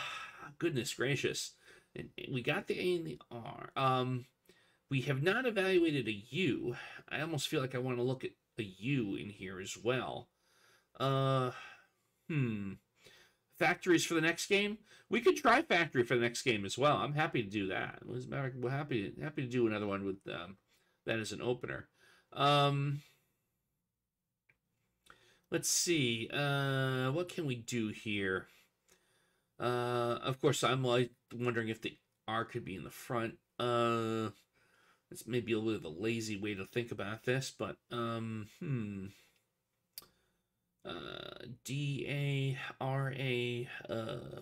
goodness gracious, And we got the A and the R. Um, we have not evaluated a U. I almost feel like I want to look at a U in here as well. Uh, hmm. Factories for the next game. We could try factory for the next game as well. I'm happy to do that. We're happy happy to do another one with um, that as an opener. Um, let's see. Uh, what can we do here? Uh, of course, I'm like wondering if the R could be in the front. Uh, it's maybe a little bit of a lazy way to think about this, but um, hmm. D A R A uh,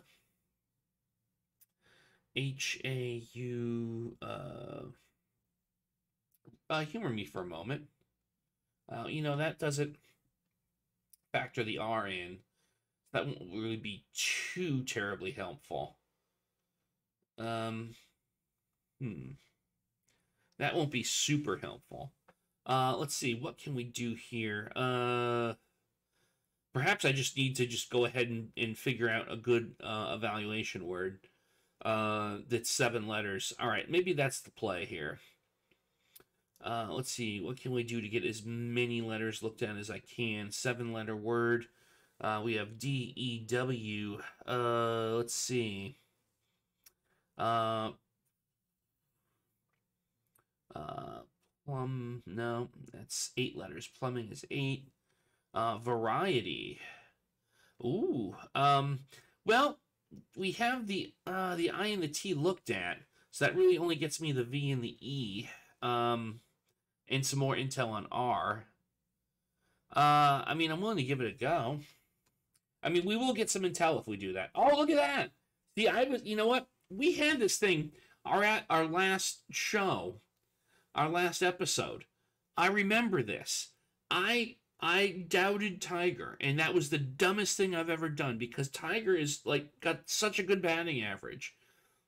H A U. Uh, uh, humor me for a moment. Uh, you know that doesn't factor the R in. That won't really be too terribly helpful. Um, hmm. That won't be super helpful. Uh, let's see. What can we do here? Uh, perhaps I just need to just go ahead and, and figure out a good uh, evaluation word. Uh, that's seven letters. All right, maybe that's the play here. Uh, let's see, what can we do to get as many letters looked at as I can? Seven letter word. Uh, we have D E W. Uh, let's see. Uh, uh, plum. No, that's eight letters. Plumbing is eight. Uh, variety. Ooh. Um. Well, we have the uh the I and the T looked at, so that really only gets me the V and the E. Um and some more intel on R. Uh, I mean, I'm willing to give it a go. I mean, we will get some intel if we do that. Oh, look at that! See, I was, you know what? We had this thing. Our at our last show, our last episode. I remember this. I I doubted Tiger, and that was the dumbest thing I've ever done because Tiger is like got such a good batting average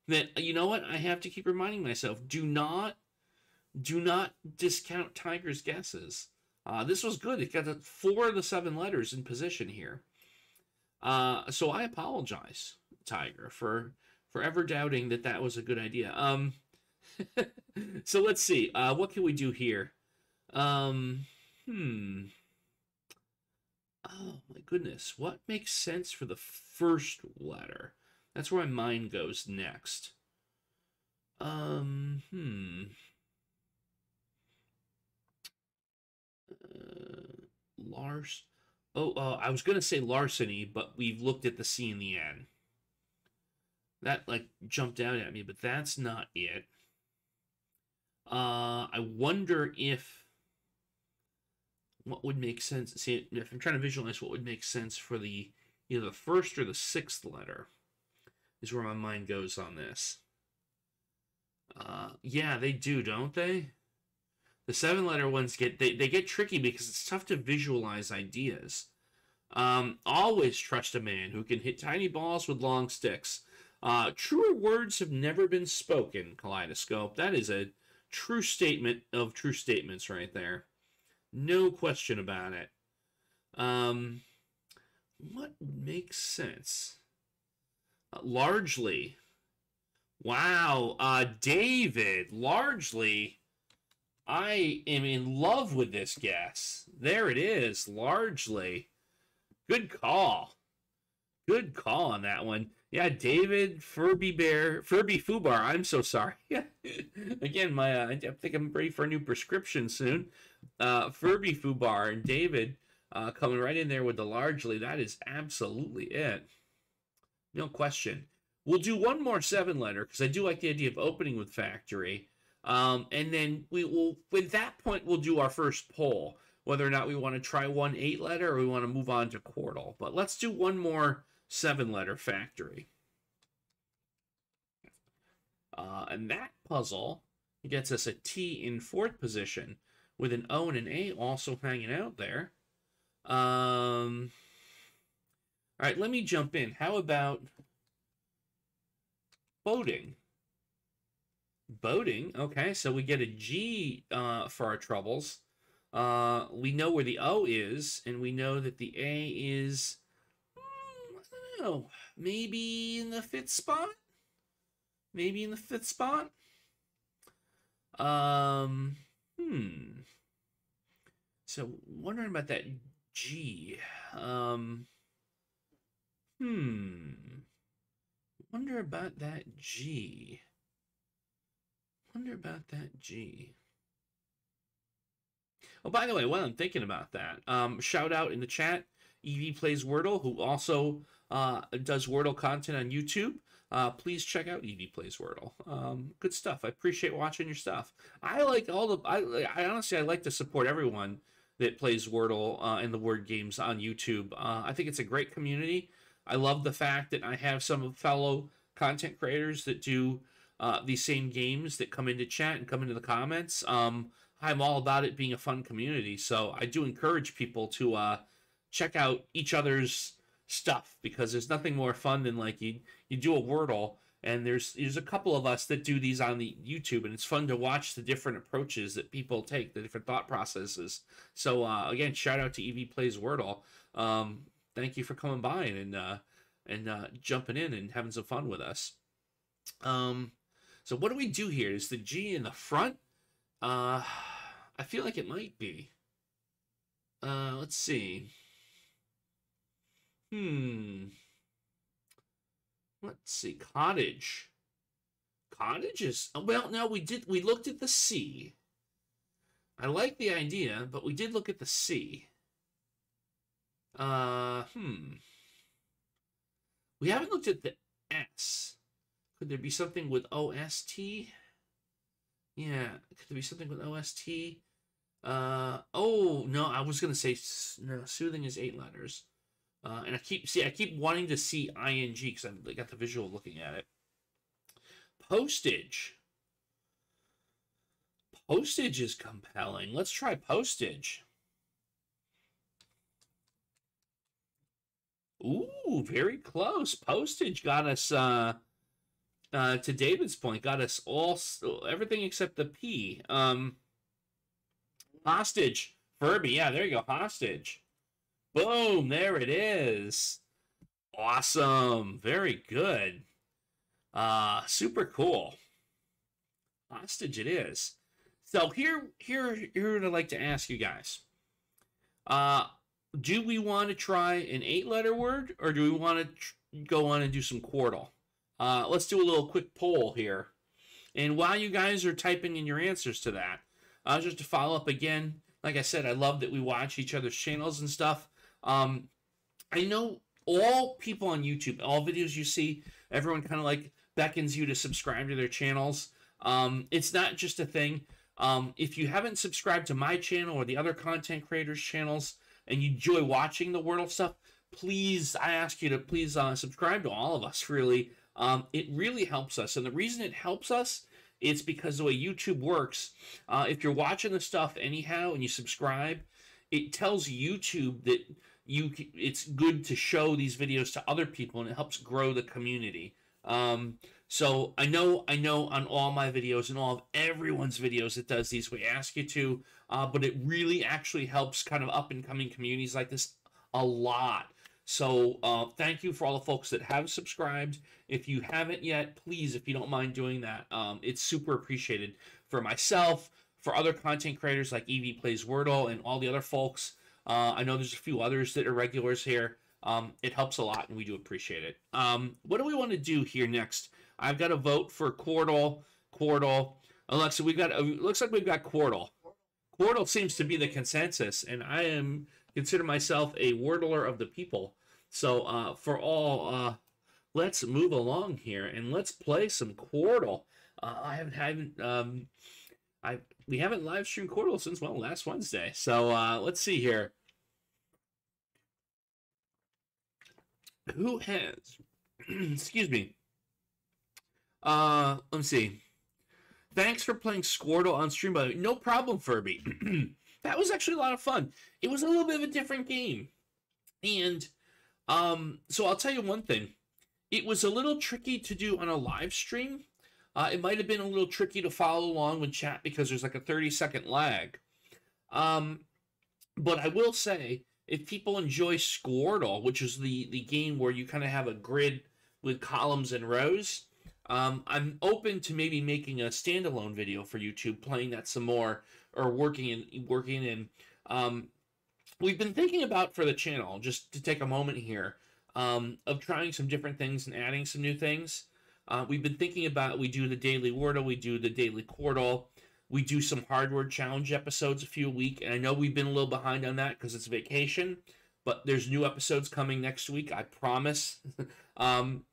that you know what? I have to keep reminding myself: do not do not discount Tiger's guesses. Uh, this was good. It got four of the seven letters in position here. Uh, so I apologize, Tiger, for for ever doubting that that was a good idea. Um, so let's see. Uh, what can we do here? Um, hmm. Oh my goodness. What makes sense for the first letter? That's where my mind goes next. Um, hmm. Uh, Lars. Oh, uh, I was gonna say larceny, but we've looked at the C in the N. That like jumped out at me, but that's not it. Uh, I wonder if what would make sense. See, if I'm trying to visualize what would make sense for the either the first or the sixth letter, is where my mind goes on this. Uh, yeah, they do, don't they? The seven letter ones get they, they get tricky because it's tough to visualize ideas. Um, always trust a man who can hit tiny balls with long sticks. Uh, truer words have never been spoken, Kaleidoscope. That is a true statement of true statements right there. No question about it. Um, what makes sense? Uh, largely. Wow, uh, David, largely I am in love with this guess. There it is, largely. Good call. Good call on that one. Yeah, David Furby Bear, Furby Fubar. I'm so sorry. Again, my uh, I think I'm ready for a new prescription soon. Uh, Furby Fubar and David uh, coming right in there with the largely. That is absolutely it. No question. We'll do one more seven letter because I do like the idea of opening with factory. Um, and then we will, with that point, we'll do our first poll, whether or not we want to try one eight letter or we want to move on to Quordle. But let's do one more seven letter factory. Uh, and that puzzle gets us a T in fourth position with an O and an A also hanging out there. Um, all right, let me jump in. How about boating? boating. Okay, so we get a G uh, for our troubles. Uh, we know where the O is, and we know that the A is, know, maybe in the fifth spot? Maybe in the fifth spot? Um, hmm. So, wondering about that G. Um, hmm. Wonder about that G. Wonder about that G. Oh, by the way, while I'm thinking about that, um, shout out in the chat Evie Plays Wordle, who also uh, does Wordle content on YouTube. Uh, please check out Evie Plays Wordle. Um, good stuff. I appreciate watching your stuff. I like all the. I, I honestly I like to support everyone that plays Wordle uh, and the word games on YouTube. Uh, I think it's a great community. I love the fact that I have some fellow content creators that do uh, these same games that come into chat and come into the comments. Um, I'm all about it being a fun community, so I do encourage people to uh, check out each other's stuff because there's nothing more fun than like you you do a Wordle and there's there's a couple of us that do these on the YouTube and it's fun to watch the different approaches that people take, the different thought processes. So uh, again, shout out to Evie Plays Wordle. Um, thank you for coming by and uh, and uh, jumping in and having some fun with us. Um, so what do we do here? Is the G in the front? Uh, I feel like it might be. Uh, let's see. Hmm. Let's see. Cottage. Cottage is well. No, we did. We looked at the C. I like the idea, but we did look at the C. Uh, hmm. We haven't looked at the S. Could there be something with OST? Yeah, could there be something with OST? Uh, oh, no, I was going to say, no, soothing is eight letters. Uh, and I keep, see, I keep wanting to see ing because I got the visual looking at it. Postage. Postage is compelling. Let's try postage. Ooh, very close. Postage got us uh uh to David's point, got us all everything except the P. Um hostage. Furby, yeah, there you go. Hostage. Boom, there it is. Awesome. Very good. Uh super cool. Hostage it is. So here here here I'd like to ask you guys. Uh do we want to try an eight letter word or do we want to go on and do some Quordle? Uh, let's do a little quick poll here. And while you guys are typing in your answers to that, uh, just to follow up again, like I said, I love that we watch each other's channels and stuff. Um, I know all people on YouTube, all videos you see, everyone kind of like beckons you to subscribe to their channels. Um, it's not just a thing. Um, if you haven't subscribed to my channel or the other content creators' channels, and you enjoy watching the Wordle stuff, please, I ask you to please uh, subscribe to all of us, really. Um, it really helps us. And the reason it helps us is because the way YouTube works, uh, if you're watching the stuff anyhow and you subscribe, it tells YouTube that you it's good to show these videos to other people and it helps grow the community. Um, so I know I know on all my videos and all of everyone's videos it does these. We ask you to uh, but it really actually helps kind of up and coming communities like this a lot. So uh, thank you for all the folks that have subscribed. If you haven't yet, please, if you don't mind doing that, um, it's super appreciated for myself, for other content creators like Evie Plays Wordle and all the other folks. Uh, I know there's a few others that are regulars here. Um, it helps a lot, and we do appreciate it. Um, what do we want to do here next? I've got a vote for Quordle. Quordle. Alexa, we've got. It looks like we've got Quordle. Wordle seems to be the consensus, and I am consider myself a wordler of the people. So uh, for all, uh, let's move along here and let's play some Quordle. Uh, I haven't haven't um, I we haven't live streamed Quordle since well last Wednesday. So uh, let's see here. Who has? excuse me. Uh, let me see. Thanks for playing Squardle on stream, by the way. No problem, Furby. that was actually a lot of fun. It was a little bit of a different game. And um, so I'll tell you one thing. It was a little tricky to do on a live stream. Uh, it might have been a little tricky to follow along with chat because there's like a 30 second lag. Um, but I will say, if people enjoy Squardle, which is the, the game where you kind of have a grid with columns and rows, um, I'm open to maybe making a standalone video for YouTube, playing that some more, or working in working in. Um, we've been thinking about for the channel, just to take a moment here, um, of trying some different things and adding some new things. Uh, we've been thinking about we do the daily Wordle, we do the daily Quordle, we do some hard word challenge episodes a few a week, and I know we've been a little behind on that because it's vacation. but there's new episodes coming next week. I promise. um,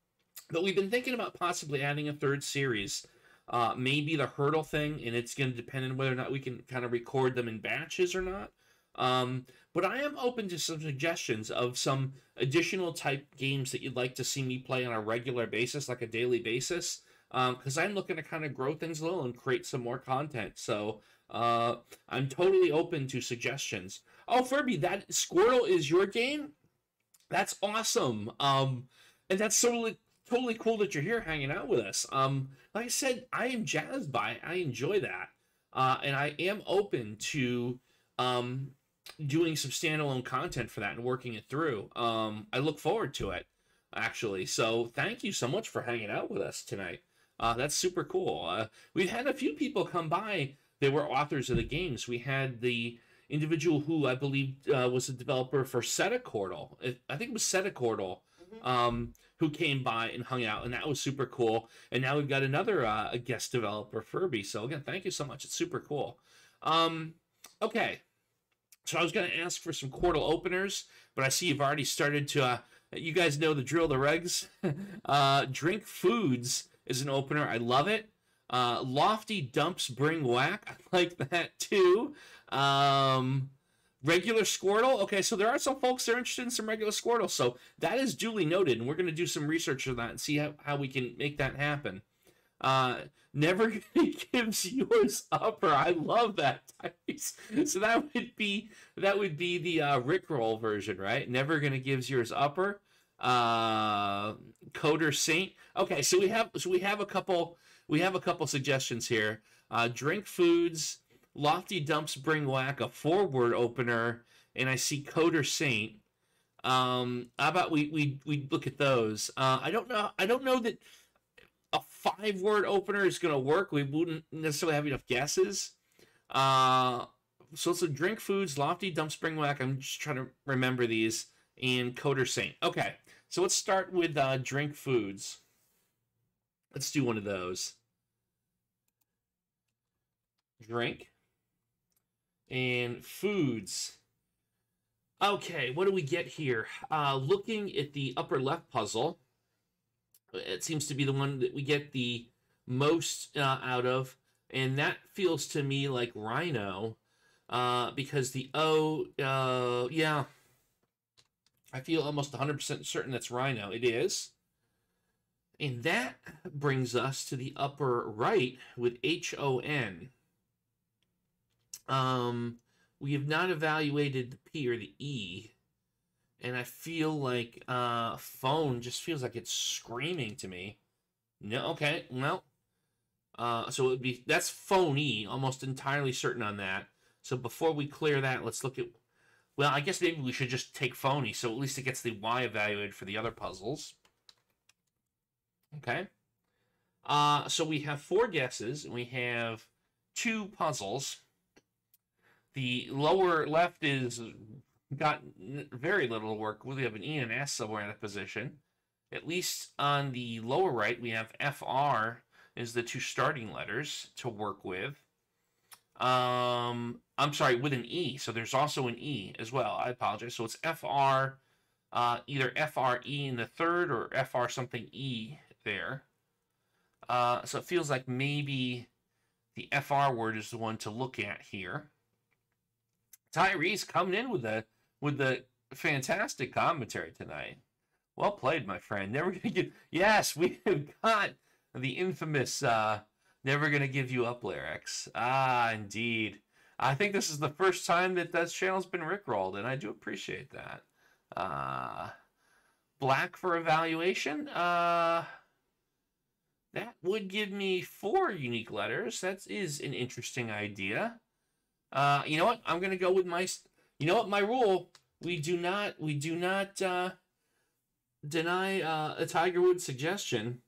but we've been thinking about possibly adding a third series. Uh, maybe the hurdle thing, and it's going to depend on whether or not we can kind of record them in batches or not. Um, but I am open to some suggestions of some additional type games that you'd like to see me play on a regular basis, like a daily basis, because um, I'm looking to kind of grow things a little and create some more content. So uh, I'm totally open to suggestions. Oh, Furby, that Squardle is your game? That's awesome. Um, and that's totally totally cool that you're here hanging out with us. Um, like I said, I am jazzed by it. I enjoy that. Uh, and I am open to um, doing some standalone content for that and working it through. Um, I look forward to it, actually. So thank you so much for hanging out with us tonight. Uh, that's super cool. Uh, we've had a few people come by. They were authors of the games. We had the individual who I believe uh, was a developer for Sedecordle. I think it was Sedecordle. Mm-hmm. Um, who came by and hung out, and that was super cool. And now we've got another uh, guest developer, Furby. So again, thank you so much. It's super cool. Um, okay, so I was going to ask for some Quordle openers, but I see you've already started to. Uh, you guys know the drill, the regs. uh, Drink Foods is an opener. I love it. Uh, Lofty Dumps Bring Whack. I like that too. Um, regular Squardle. Okay, so there are some folks that are interested in some regular Squardle. So that is duly noted, and we're going to do some research on that and see how, how we can make that happen. Uh, never gives yours upper. I love that. so that would be that would be the uh, Rickroll version, right? Never gonna gives yours upper. Uh, Coder Saint. Okay, so we have so we have a couple we have a couple suggestions here. Uh, drink foods Lofty Dumps Bring Whack, a forward opener, and I see Coder Saint. Um, how about we we we look at those? Uh, I don't know. I don't know that five word opener is going to work. We wouldn't necessarily have enough guesses. Uh, so it's a drink foods, lofty dump spring whack. I'm just trying to remember these. And Coder Saint. Okay, so let's start with uh, drink foods. Let's do one of those. Drink and foods. Okay, what do we get here? Uh, looking at the upper left puzzle, it seems to be the one that we get the most uh, out of, and that feels to me like Rhino, uh, because the O, uh, yeah, I feel almost 100% certain that's Rhino. It is. And that brings us to the upper right with H O N. Um, we have not evaluated the P or the E, and I feel like uh, phone just feels like it's screaming to me. No, okay, well, uh, so it would be that's phony, almost entirely certain on that. So before we clear that, let's look at. Well, I guess maybe we should just take phony, so at least it gets the Y evaluated for the other puzzles. Okay. Uh, so we have four guesses, and we have two puzzles. The lower left is got very little work. We have an E and an S somewhere in a position. At least on the lower right, we have FR is the two starting letters to work with. Um, I'm sorry, with an E. So there's also an E as well. I apologize. So it's FR, uh, either FRE in the third or FR something E there. Uh, so it feels like maybe the FR word is the one to look at here. Tyrese coming in with the with the fantastic commentary tonight. Well played, my friend. Never gonna give. Yes, we have got the infamous uh, "Never gonna give you up" lyrics. Ah, indeed. I think this is the first time that that channel's been rickrolled, and I do appreciate that. Uh, black for evaluation. Uh, that would give me four unique letters. That is an interesting idea. Uh, you know what? I'm gonna go with my. You know what? My rule: we do not we do not uh, deny uh, a Tiger Woods suggestion.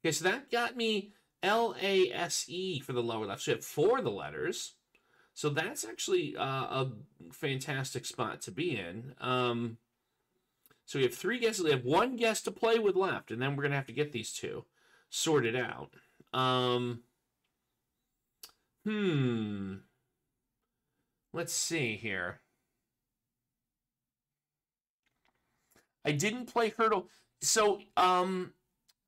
Okay, so that got me L A S E for the lower left. So you have four of the letters. So that's actually uh, a fantastic spot to be in. Um, so we have three guesses. We have one guess to play with left, and then we're gonna have to get these two sorted out. Um, hmm. Let's see here. I didn't play Heardle. So, um,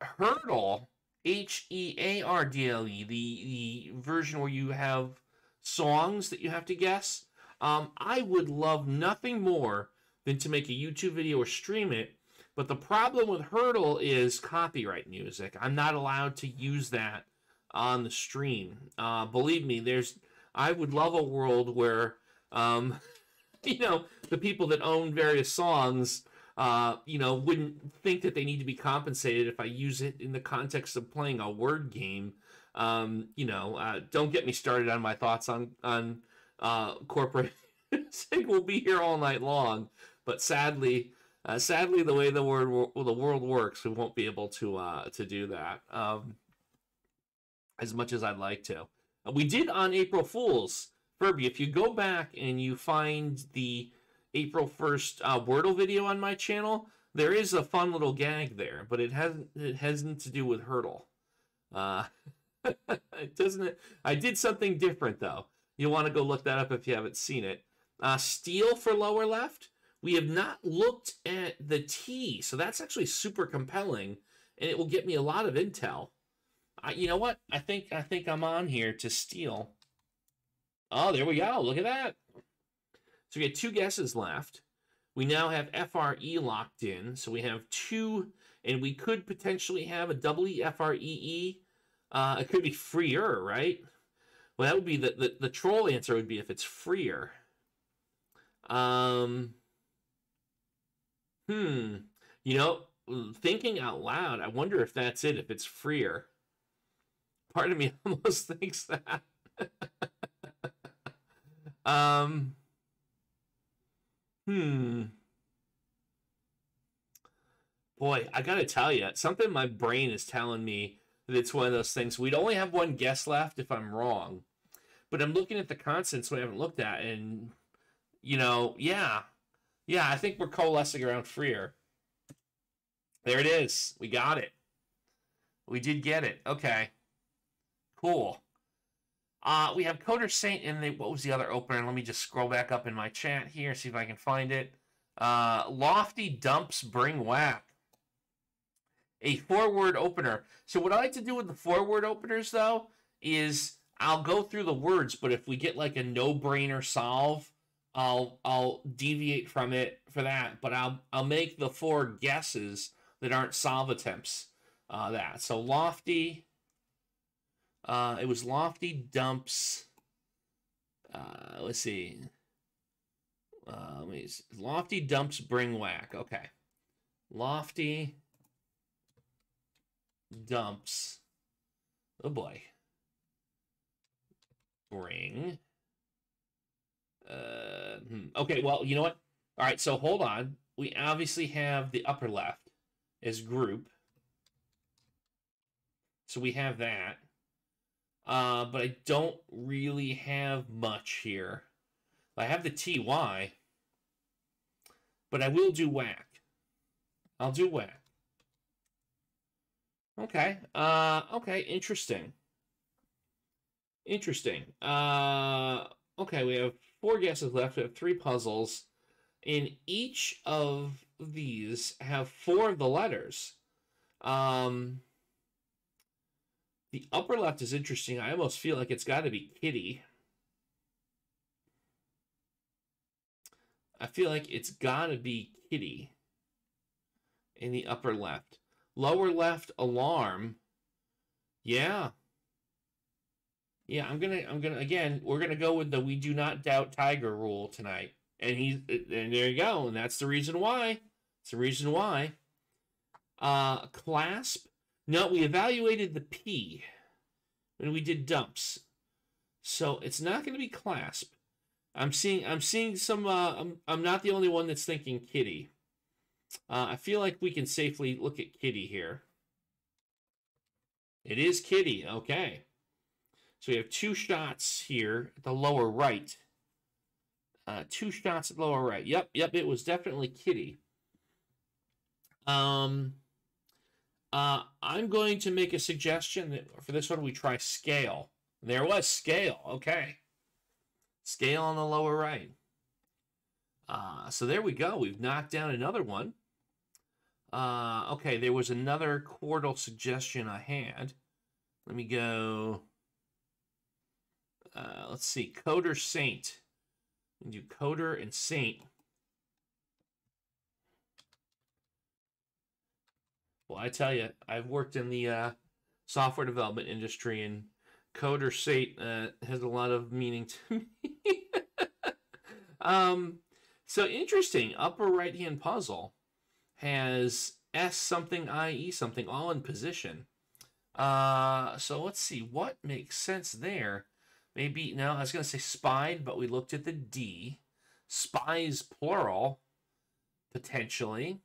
Heardle, H E A R D L E, the the version where you have songs that you have to guess. Um, I would love nothing more than to make a YouTube video or stream it. But the problem with Heardle is copyright music. I'm not allowed to use that on the stream. Uh, believe me, there's. I would love a world where, um, you know, the people that own various songs, uh, you know, wouldn't think that they need to be compensated if I use it in the context of playing a word game. Um, you know, uh, don't get me started on my thoughts on on uh, corporate. we'll be here all night long, but sadly, uh, sadly, the way the world the world works, we won't be able to uh, to do that um, as much as I'd like to. We did on April Fools, Furby. If you go back and you find the April first uh, Wordle video on my channel, there is a fun little gag there, but it hasn't it hasn't to do with Heardle. Uh, doesn't. It, I did something different though. You'll want to go look that up if you haven't seen it. Uh, steel for lower left we have not looked at the T, so that's actually super compelling, and it will get me a lot of intel. I, you know what? I think I think I'm on here to steal. Oh, there we go. Look at that. So we had two guesses left. We now have FRE locked in, so we have two, and we could potentially have a double E F R E E. Uh, it could be freer, right? Well, that would be the, the the troll answer would be if it's freer. Um, hmm, you know, thinking out loud, I wonder if that's it, if it's freer. Part of me almost thinks that. um, hmm. Boy, I gotta tell you, something my brain is telling me that it's one of those things. We'd only have one guess left if I'm wrong. But I'm looking at the constants we haven't looked at, and, you know, yeah, yeah, I think we're coalescing around Freer. There it is. We got it. We did get it. Okay. Cool. Uh, we have Coder Saint and the, what was the other opener? Let me just scroll back up in my chat here, see if I can find it. Uh, Lofty Dumps Bring Whack. A four-word opener. So what I like to do with the four-word openers, though, is I'll go through the words, but if we get like a no-brainer solve, I'll I'll deviate from it for that, but I'll I'll make the four guesses that aren't solve attempts. Uh, that so lofty. Uh, it was lofty dumps. Uh, let's see. Uh, let me see. lofty dumps bring whack. Okay, lofty dumps. Oh boy. Bring uh, hmm. Okay, well, you know what? All right, so hold on. We obviously have the upper left as group. So we have that. Uh, but I don't really have much here. I have the TY, but I will do whack. I'll do whack. Okay. Uh, okay, interesting. Interesting. Uh, okay, we have four guesses left. We have three puzzles. And each of these have four of the letters. Um, the upper left is interesting. I almost feel like it's got to be kitty. I feel like it's got to be kitty in the upper left. Lower left, alarm. Yeah, yeah, I'm gonna, I'm gonna, again, we're gonna go with the "we do not doubt Tiger" rule tonight, and he's, and there you go, and that's the reason why. It's the reason why. Uh, clasp. No, we evaluated the P when we did dumps, so it's not going to be clasp. I'm seeing, I'm seeing some. Uh, I'm, I'm not the only one that's thinking kitty. Uh, I feel like we can safely look at kitty here. It is kitty. Okay. So we have two shots here at the lower right. Uh, two shots at lower right. Yep, yep, it was definitely Kitty. Um, uh, I'm going to make a suggestion that for this one we try scale. There was scale. Okay. Scale on the lower right. Uh, so there we go. We've knocked down another one. Uh, okay, there was another Quordle suggestion I had. Let me go. Uh, let's see, Coder Saint. We do Coder and Saint. Well, I tell you, I've worked in the uh, software development industry, and Coder Saint uh, has a lot of meaning to me. um, so interesting. Upper right hand puzzle has S something IE something all in position. Uh, so let's see what makes sense there. Maybe no, I was gonna say spied, but we looked at the D. Spies plural, potentially.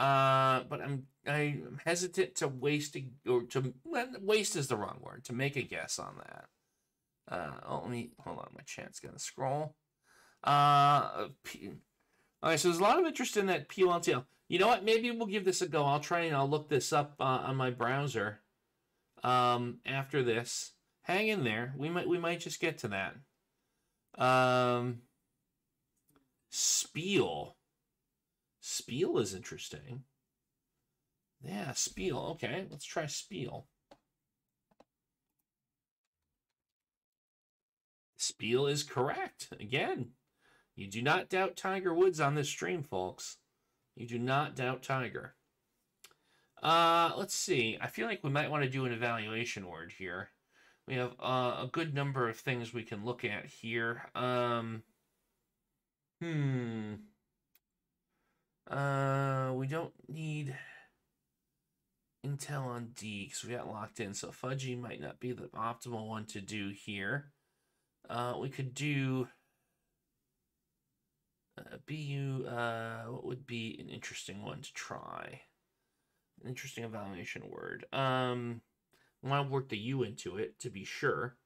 Uh, but I'm I'm hesitant to waste a, or to waste is the wrong word to make a guess on that. Uh, oh, let me hold on. My chat's gonna scroll. Uh, P, all right. So there's a lot of interest in that PLTL. You know what? Maybe we'll give this a go. I'll try and I'll look this up uh, on my browser. Um, after this, hang in there. We might we might just get to that. Um, Spiel. Spiel is interesting. Yeah, Spiel. Okay, let's try Spiel. Spiel is correct. Again, you do not doubt Tiger Woods on this stream, folks. You do not doubt Tiger. Uh, let's see. I feel like we might want to do an evaluation word here. We have uh, a good number of things we can look at here. Um, hmm. Uh, we don't need Intel on D because we got locked in. So Fudgy might not be the optimal one to do here. Uh, we could do uh, BU. Uh, what would be an interesting one to try? An interesting evaluation word. Um, I want to work the U into it to be sure.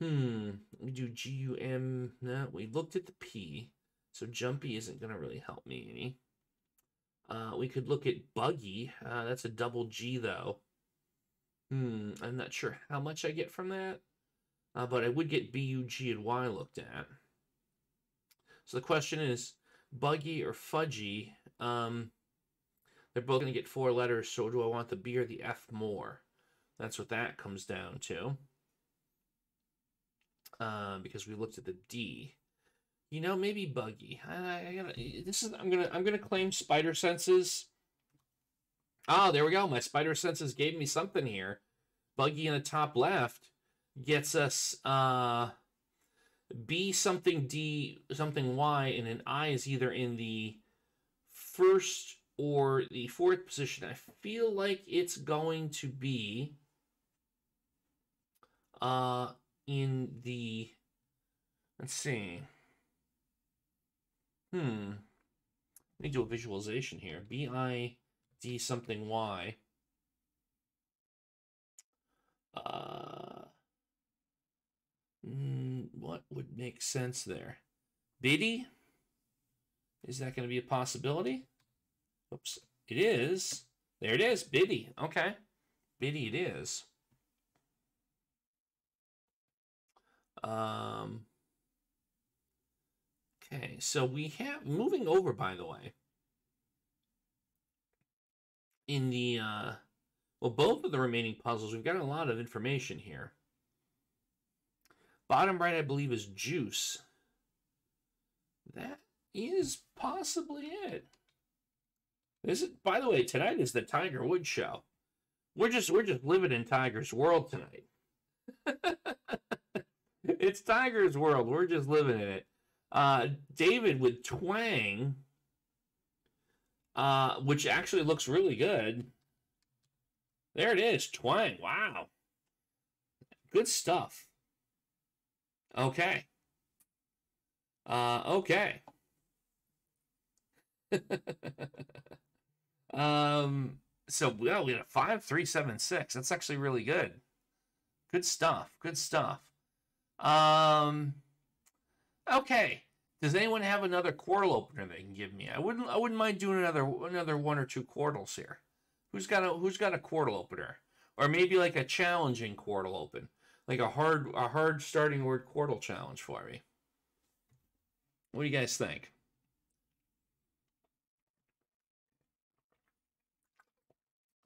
Hmm. We do G U M. No, we looked at the P, so jumpy isn't going to really help me any. Uh, we could look at buggy. Uh, that's a double G though. Hmm. I'm not sure how much I get from that, uh, but I would get B U G and Y looked at. So the question is, buggy or fudgy? Um, they're both going to get four letters. So do I want the B or the F more? That's what that comes down to. Uh, because we looked at the D. You know, maybe buggy. I, I gotta. This is. I'm gonna. I'm gonna claim spider senses. Ah, oh, there we go. My spider senses gave me something here. Buggy in the top left gets us. Uh, B something D something Y, and an I is either in the first or the fourth position. I feel like it's going to be uh in the let's see. Hmm. Let me do a visualization here. B I D something Y. Uh Mm, what would make sense there? Biddy? Is that going to be a possibility? Oops. It is. There it is. Biddy. Okay. Biddy it is. Um, okay. So we have, moving over, by the way, in the, uh, well, both of the remaining puzzles, we've got a lot of information here. Bottom right, I believe, is juice. That is possibly it. This is, by the way, tonight is the Tiger Woods show. We're just we're just living in Tiger's world tonight. it's Tiger's world. We're just living in it. Uh, David with twang, uh, which actually looks really good. There it is, twang. Wow, good stuff. Okay. Uh, okay. um, so well, we got a five, three, seven, six. That's actually really good. Good stuff. Good stuff. Um, okay. Does anyone have another Quordle opener they can give me? I wouldn't. I wouldn't mind doing another another one or two Quordles here. Who's got a Who's got a Quordle opener, or maybe like a challenging Quordle open? like a hard a hard starting word Quordle challenge for me. What do you guys think?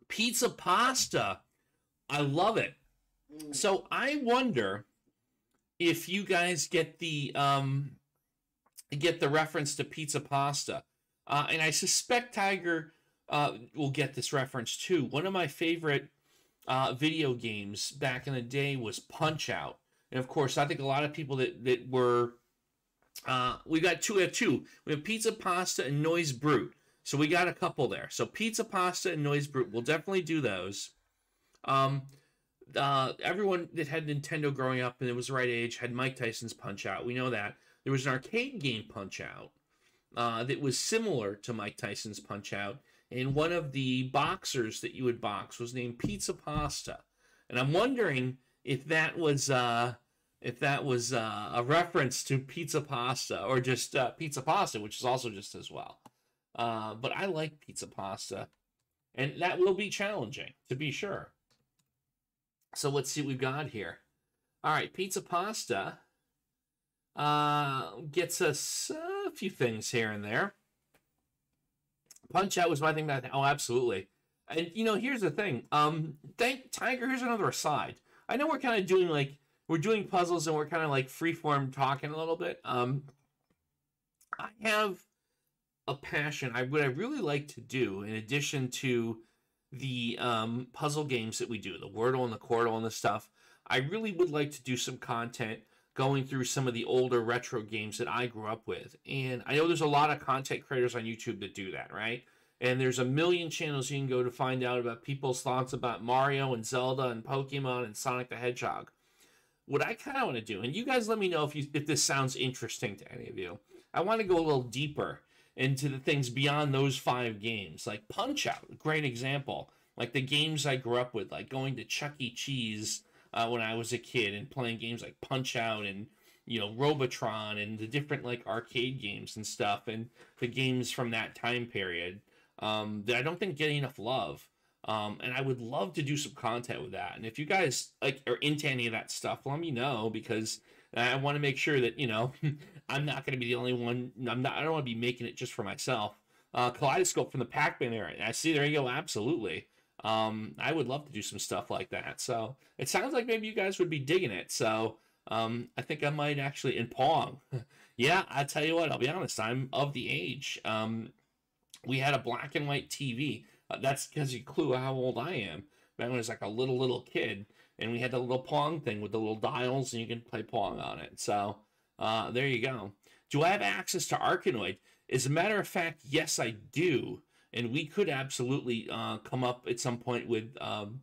Pizza pasta. I love it. Mm. So I wonder if you guys get the um get the reference to pizza pasta. Uh, and I suspect Tiger uh, will get this reference too. One of my favorite uh, video games back in the day was Punch Out, and of course, I think a lot of people that that were uh, we got two. We have two. We have Pizza Pasta and Noise Brute. So we got a couple there. So Pizza Pasta and Noise Brute. We'll definitely do those. Um, uh, everyone that had Nintendo growing up and it was the right age had Mike Tyson's Punch Out. We know that. There was an arcade game Punch Out uh, that was similar to Mike Tyson's Punch Out. And one of the boxers that you would box was named Pizza Pasta. And I'm wondering if that was uh, if that was uh, a reference to Pizza Pasta or just uh, Pizza Pasta, which is also just as well. Uh, but I like Pizza Pasta, and that will be challenging to be sure. So let's see what we've got here. All right, Pizza Pasta uh, gets us a few things here and there. Punch Out was my thing that oh absolutely. And you know, here's the thing. Um thank Tiger, here's another aside. I know we're kind of doing like we're doing puzzles and we're kind of like freeform talking a little bit. Um I have a passion. I what I really like to do in addition to the um puzzle games that we do, the Wordle and the Quordle and the stuff, I really would like to do some content going through some of the older retro games that I grew up with. And I know there's a lot of content creators on YouTube that do that, right? And there's a million channels you can go to find out about people's thoughts about Mario and Zelda and Pokemon and Sonic the Hedgehog. What I kind of want to do, and you guys let me know if you if this sounds interesting to any of you. I want to go a little deeper into the things beyond those five games, like Punch Out, great example. Like the games I grew up with, like going to Chuck E. Cheese uh, when I was a kid and playing games like Punch Out and you know Robotron and the different like arcade games and stuff and the games from that time period um, that I don't think get enough love. Um, and I would love to do some content with that. And if you guys like are into any of that stuff, let me know because I want to make sure that you know I'm not going to be the only one. I'm not. I don't want to be making it just for myself. Uh, Kaleidoscope from the Pac-Man era. I see. There you go. Absolutely. Um, I would love to do some stuff like that. So it sounds like maybe you guys would be digging it. So um, I think I might actually in Pong. yeah, I tell you what, I'll be honest. I'm of the age. Um, we had a black and white TV. Uh, that's because you clue how old I am. When I was like a little little kid, and we had the little Pong thing with the little dials, and you can play Pong on it. So uh, there you go. Do I have access to Arkanoid? As a matter of fact, yes, I do and we could absolutely uh, come up at some point with um,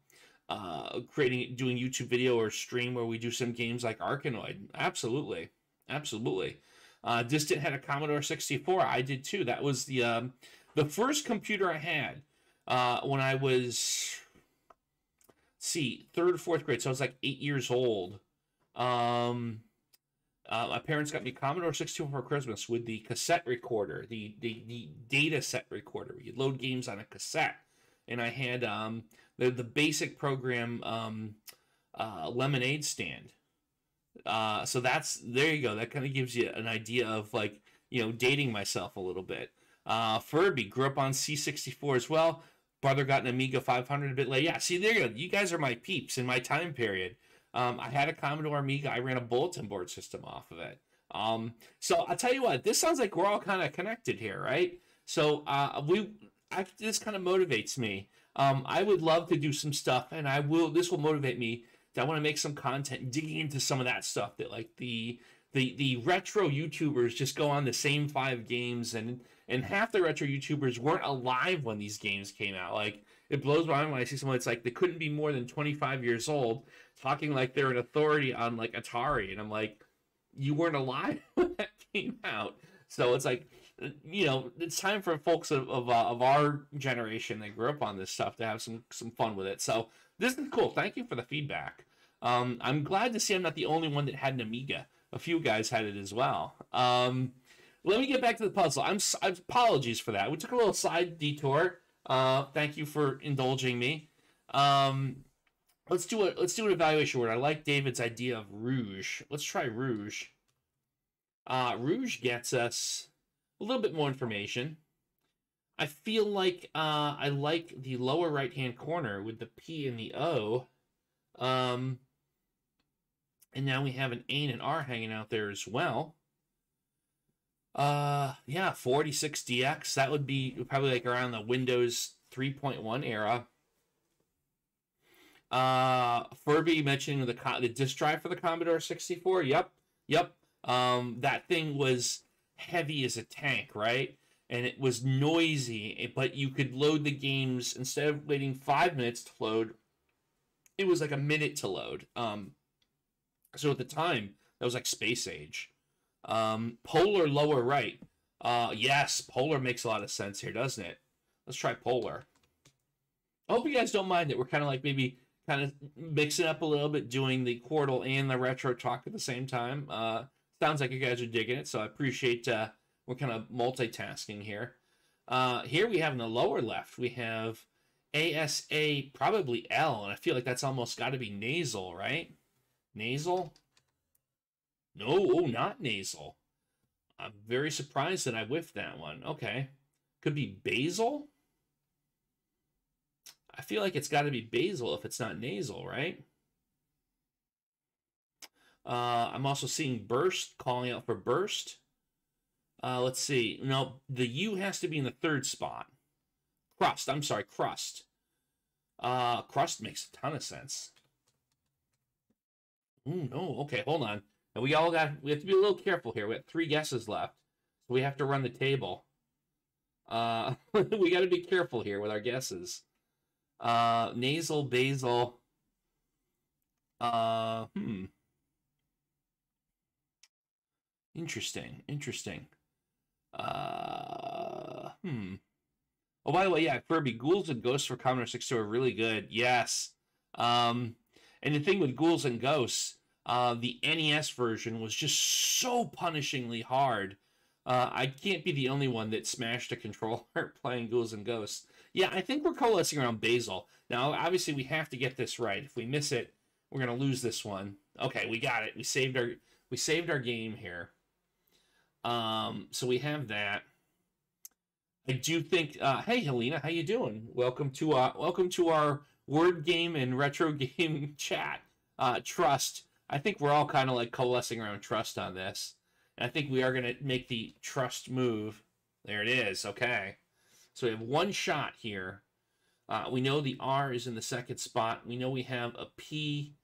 uh, creating doing YouTube video or stream where we do some games like Arkanoid. Absolutely, absolutely. Uh, Distant had a Commodore 64. I did too. That was the um, the first computer I had uh, when I was see third or fourth grade. So I was like eight years old. Um, uh, my parents got me Commodore 64 for Christmas with the cassette recorder, the the, the data set recorder. You'd load games on a cassette, and I had um, the the basic program um, uh, Lemonade Stand. Uh, so that's there you go. That kind of gives you an idea of like you know dating myself a little bit. Uh, Furby grew up on C64 as well. Brother got an Amiga 500 a bit late. Yeah, see there you go. You guys are my peeps in my time period. Um, I had a Commodore Amiga. I ran a bulletin board system off of it. Um, so I'll tell you what, this sounds like we're all kind of connected here, right? So uh, we, I, this kind of motivates me. Um, I would love to do some stuff, and I will. This will motivate me. That I want to make some content, digging into some of that stuff that like the the the retro YouTubers just go on the same five games, and and half the retro YouTubers weren't alive when these games came out. Like it blows my mind when I see someone that's like they couldn't be more than 25 years old talking like they're an authority on like Atari, and I'm like, you weren't alive when that came out. So it's like, you know, it's time for folks of of, uh, of our generation that grew up on this stuff to have some some fun with it. So this is cool. Thank you for the feedback. Um, I'm glad to see I'm not the only one that had an Amiga. A few guys had it as well. Um, let me get back to the puzzle. I'm, I'm apologies for that. We took a little side detour. Uh, thank you for indulging me. Um, let's do a let's do an evaluation word. I like David's idea of rouge. Let's try rouge. Uh, rouge gets us a little bit more information. I feel like uh, I like the lower right hand corner with the P and the O. Um, and now we have an A and an R hanging out there as well. Uh, yeah, 486DX. That would be probably like around the Windows 3.1 era. Uh, Furby mentioning the the disk drive for the Commodore 64. Yep, yep. Um, that thing was heavy as a tank, right? And it was noisy, but you could load the games instead of waiting five minutes to load. It was like a minute to load. Um, so at the time, that was like space age. Um, polar lower right. Uh, yes, polar makes a lot of sense here, doesn't it? Let's try polar. I hope you guys don't mind that we're kind of like maybe kind of mixing up a little bit, doing the Quordle and the retro talk at the same time. Uh, sounds like you guys are digging it, so I appreciate uh, we're kind of multitasking here. Uh, here we have in the lower left, we have ASA, probably L, and I feel like that's almost got to be nasal, right? Nasal? No, oh, not nasal. I'm very surprised that I whiffed that one. Okay. Could be basil? I feel like it's got to be basil if it's not nasal, right? Uh, I'm also seeing burst, calling out for burst. Uh, let's see. No, the U has to be in the third spot. Crust. I'm sorry, crust. Uh, crust makes a ton of sense. Ooh, no. Okay, hold on. And we all got. We have to be a little careful here. We have three guesses left, so we have to run the table. Uh, we got to be careful here with our guesses. Uh, nasal, basal. Uh, hmm. Interesting. Interesting. Uh, hmm. Oh, by the way, yeah, Furby, Ghouls and Ghosts for Commodore 64 are really good. Yes. Um, and the thing with Ghouls and Ghosts, uh, the NES version was just so punishingly hard. Uh, I can't be the only one that smashed a controller playing Ghouls and Ghosts. Yeah, I think we're coalescing around Basil. Now, obviously, we have to get this right. If we miss it, we're gonna lose this one. Okay, we got it. We saved our we saved our game here. Um, so we have that. I do think. Uh, hey, Helena, how you doing? Welcome to uh, welcome to our word game and retro game chat. Uh, trust. I think we're all kind of like coalescing around trust on this. And I think we are gonna make the trust move. There it is. Okay. So we have one shot here. Uh, we know the R is in the second spot. We know we have a P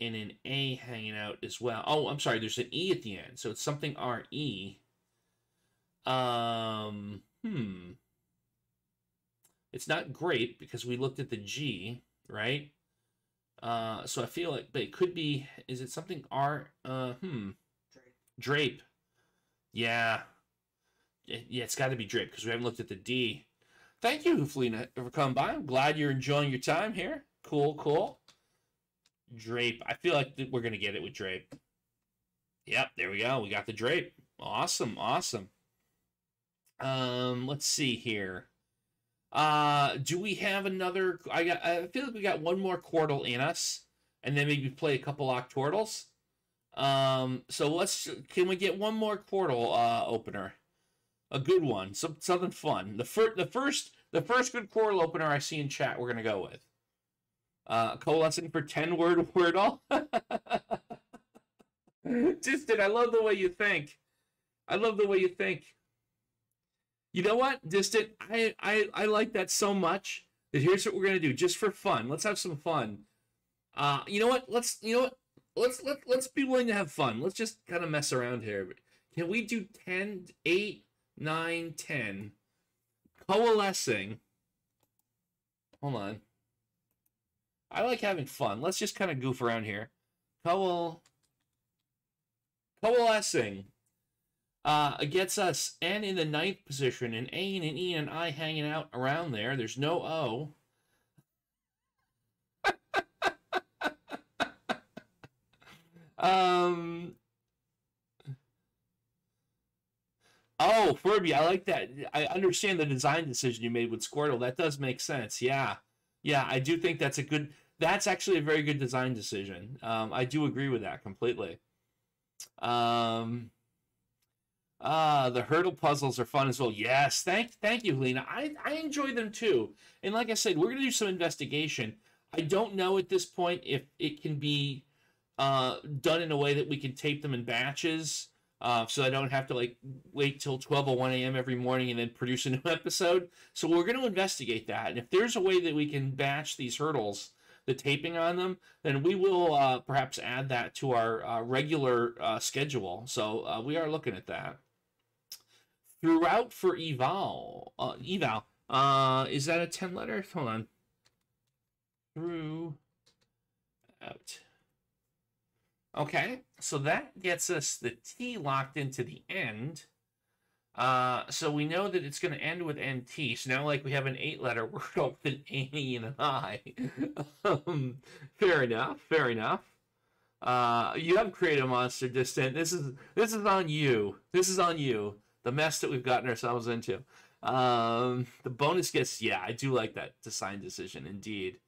and an A hanging out as well. Oh, I'm sorry. There's an E at the end. So it's something R-E. Um, hmm. It's not great because we looked at the G, right? Uh, so I feel like, but it could be, is it something R, uh, hmm. Drape. Drape. Yeah. Yeah, it's got to be drape because we haven't looked at the D. Thank you, Felina, for coming by. I'm glad you're enjoying your time here. Cool, cool. Drape. I feel like we're going to get it with Drape. Yep, there we go. We got the Drape. Awesome, awesome. Um, let's see here. Uh, do we have another? I got. I feel like we got one more Quordle in us, and then maybe play a couple Octordles. Um, so let's. Can we get one more Quordle uh, opener? a good one, some something fun. The first, the first, the first good Quordle opener I see in chat, we're gonna go with. Uh, coalescing for ten word Wordle. Distant, I love the way you think. I love the way you think. You know what, Distant? I I I like that so much that here's what we're gonna do, just for fun. Let's have some fun. Uh, you know what? Let's you know what? Let's let let's be willing to have fun. Let's just kind of mess around here. Can we do 10, 8, 9, 10, coalescing. Hold on. I like having fun. Let's just kind of goof around here. Coal. Coalescing. Uh, gets us N in the ninth position and A and an E and I hanging out around there. There's no O. um, Oh, Furby, I like that. I understand the design decision you made with Squardle. That does make sense. Yeah. Yeah, I do think that's a good that's actually a very good design decision. Um, I do agree with that completely. Um, Uh, the hurdle puzzles are fun as well. Yes, thank thank you, Lena. I, I enjoy them too. And like I said, we're gonna do some investigation. I don't know at this point if it can be uh, done in a way that we can tape them in batches, uh, so I don't have to like wait till 12 or 1 a.m. every morning and then produce a new episode. So we're going to investigate that, and if there's a way that we can batch these hurdles, the taping on them, then we will uh, perhaps add that to our uh, regular uh, schedule. So uh, we are looking at that. Throughout for eval, uh, eval. Uh, is that a 10 letter? Hold on. Through out. Okay, so that gets us the T locked into the end. Uh, so we know that it's going to end with NT. So now, like, we have an eight letter word with an A and an I. um, fair enough. Fair enough. Uh, you have created a monster distant. This is this is on you. This is on you. The mess that we've gotten ourselves into. Um, the bonus gets yeah, I do like that design decision indeed.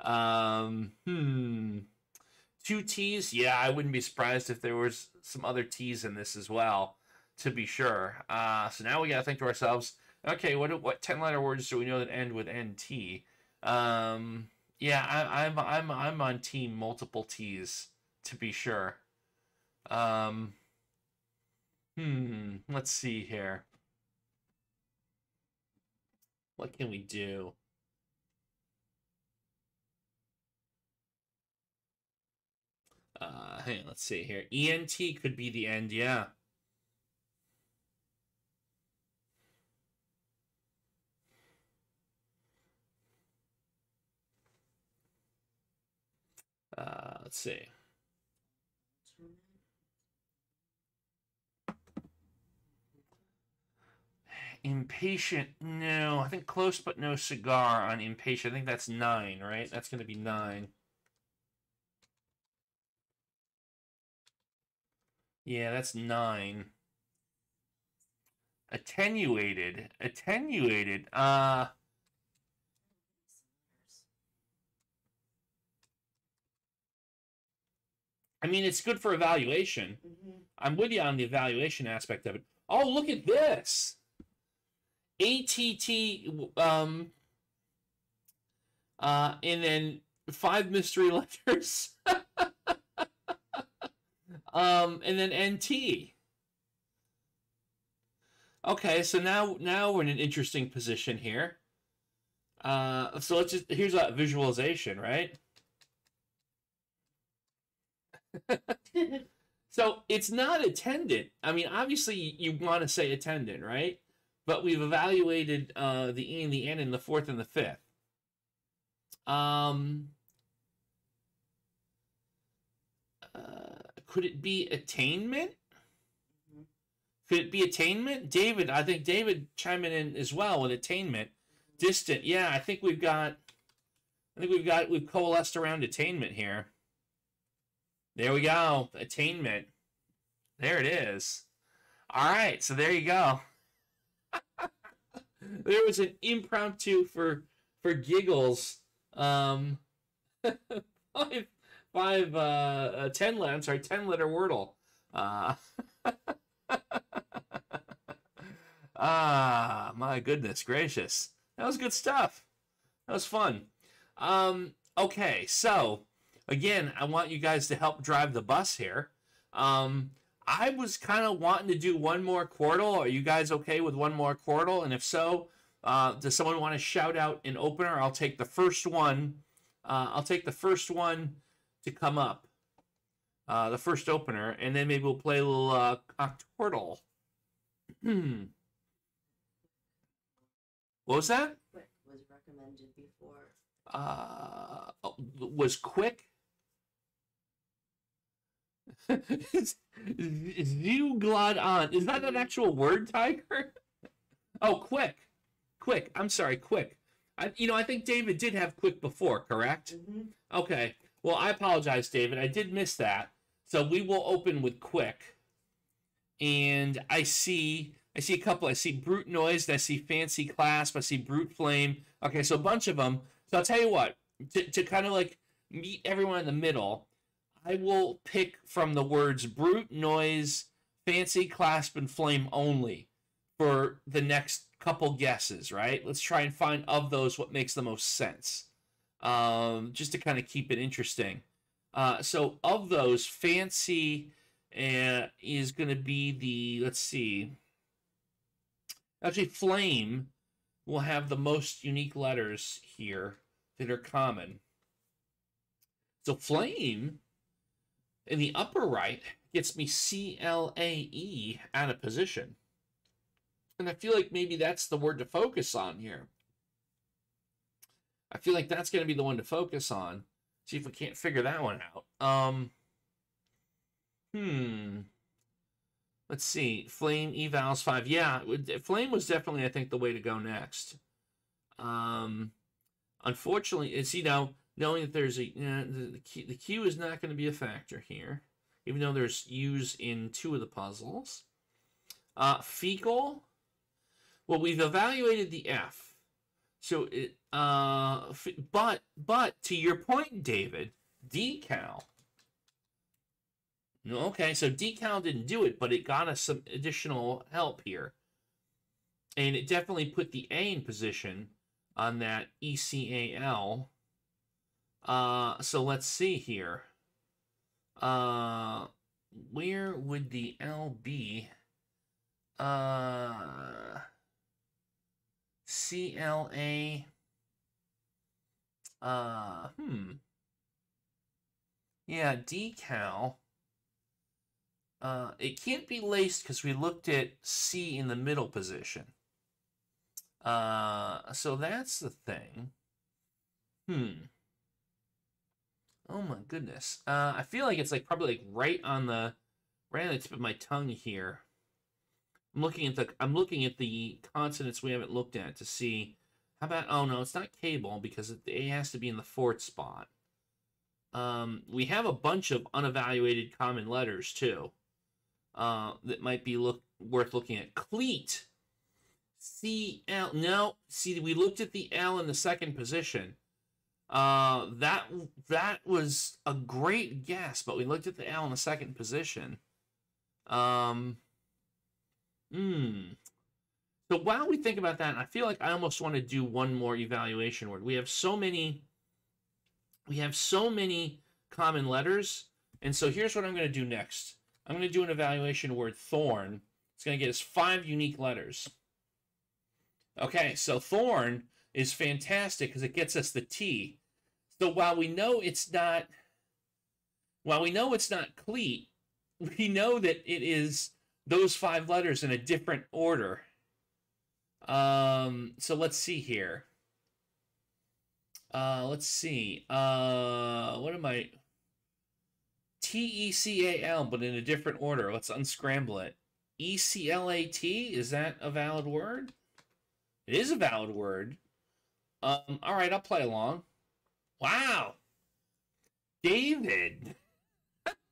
Um, hmm. Two T's, yeah, I wouldn't be surprised if there was some other T's in this as well, to be sure. Uh, so now we gotta think to ourselves, okay, what what ten letter words do we know that end with NT? Um, yeah, I, I'm I'm I'm on team multiple T's to be sure. Um, hmm, let's see here. What can we do? Uh, hey, let's see here. ENT could be the end, yeah. Uh, let's see. Impatient, no. I think close but no cigar on impatient. I think that's nine, right? That's going to be nine. Yeah, that's nine. Attenuated. Attenuated. Uh I mean it's good for evaluation. Mm-hmm. I'm with you on the evaluation aspect of it. Oh, look at this. ATT um uh and then five mystery letters. um and then NT. Okay, so now now we're in an interesting position here. Uh so let's just here's a visualization, right? So it's not attendant. I mean, obviously you want to say attendant, right? But we've evaluated uh, the E and the N in the fourth and the fifth. Um, uh, could it be attainment? Mhm. Could it be attainment? David, I think David chiming in as well with attainment. Distant, yeah, I think we've got, I think we've got we've coalesced around attainment here. There we go. Attainment. There it is. All right, so there you go. There was an impromptu for for giggles. Um, five five uh, uh ten. I'm sorry, ten letter wordle. Uh, ah, my goodness gracious, that was good stuff. That was fun. Um, okay, so again, I want you guys to help drive the bus here. Um, I was kind of wanting to do one more Quordle. Are you guys okay with one more Quordle? And if so, uh, does someone want to shout out an opener? I'll take the first one. Uh, I'll take the first one to come up, uh, the first opener, and then maybe we'll play a little uh, Octordle. what was that? Quick was recommended before. uh was quick Zuglod on. Is that an actual word, Tiger? Oh, quick. Quick. I'm sorry, quick. I, you know, I think David did have quick before, correct? Mm-hmm. Okay. Well, I apologize, David. I did miss that. So we will open with quick. And I see I see a couple. I see brute noise. I see fancy clasp. I see brute flame. Okay, so a bunch of them. So I'll tell you what. To, to kind of like meet everyone in the middle, I will pick from the words brute noise, fancy, clasp, and flame only for the next couple guesses, right? Let's try and find of those what makes the most sense, um, just to kind of keep it interesting. Uh, so of those, fancy uh, is going to be the let's see. Actually, flame will have the most unique letters here that are common. So flame in the upper right gets me C L A E out of position. And I feel like maybe that's the word to focus on here. I feel like that's going to be the one to focus on. See if we can't figure that one out. Um, hmm. Let's see. Flame evals five. Yeah, flame was definitely I think the way to go next. Um, unfortunately, see now knowing that there's a uh, the, the key the Q is not going to be a factor here, even though there's U's in two of the puzzles. Uh, fecal. Well, we've evaluated the F. So it uh but but to your point, David, decal. Okay, so decal didn't do it, but it got us some additional help here. And it definitely put the A in position on that ECAL. Uh, so let's see here. Uh, where would the L be? Uh, CLA. Uh, hmm. Yeah, decal. Uh, it can't be laced because we looked at C in the middle position. Uh, so that's the thing. Hmm. Oh my goodness. Uh, I feel like it's like probably like right on the right on the tip of my tongue here. I'm looking at the I'm looking at the consonants we haven't looked at to see how about oh no it's not cable because the A has to be in the fourth spot. Um, we have a bunch of unevaluated common letters too uh, that might be look worth looking at. Cleat, C L. No, see we looked at the L in the second position. Uh, that that was a great guess, but we looked at the L in the second position. Um, Hmm. So while we think about that, I feel like I almost want to do one more evaluation word. We have so many, we have so many common letters. And so here's what I'm going to do next. I'm going to do an evaluation word thorn. It's going to get us five unique letters. Okay, so thorn is fantastic because it gets us the T. So while we know it's not, while we know it's not cleat, we know that it is those five letters in a different order. Um, so let's see here. Uh, let's see. Uh, what am I? T E C A L, but in a different order. Let's unscramble it. E C L A T. Is that a valid word? It is a valid word. Um, all right, I'll play along. Wow, David.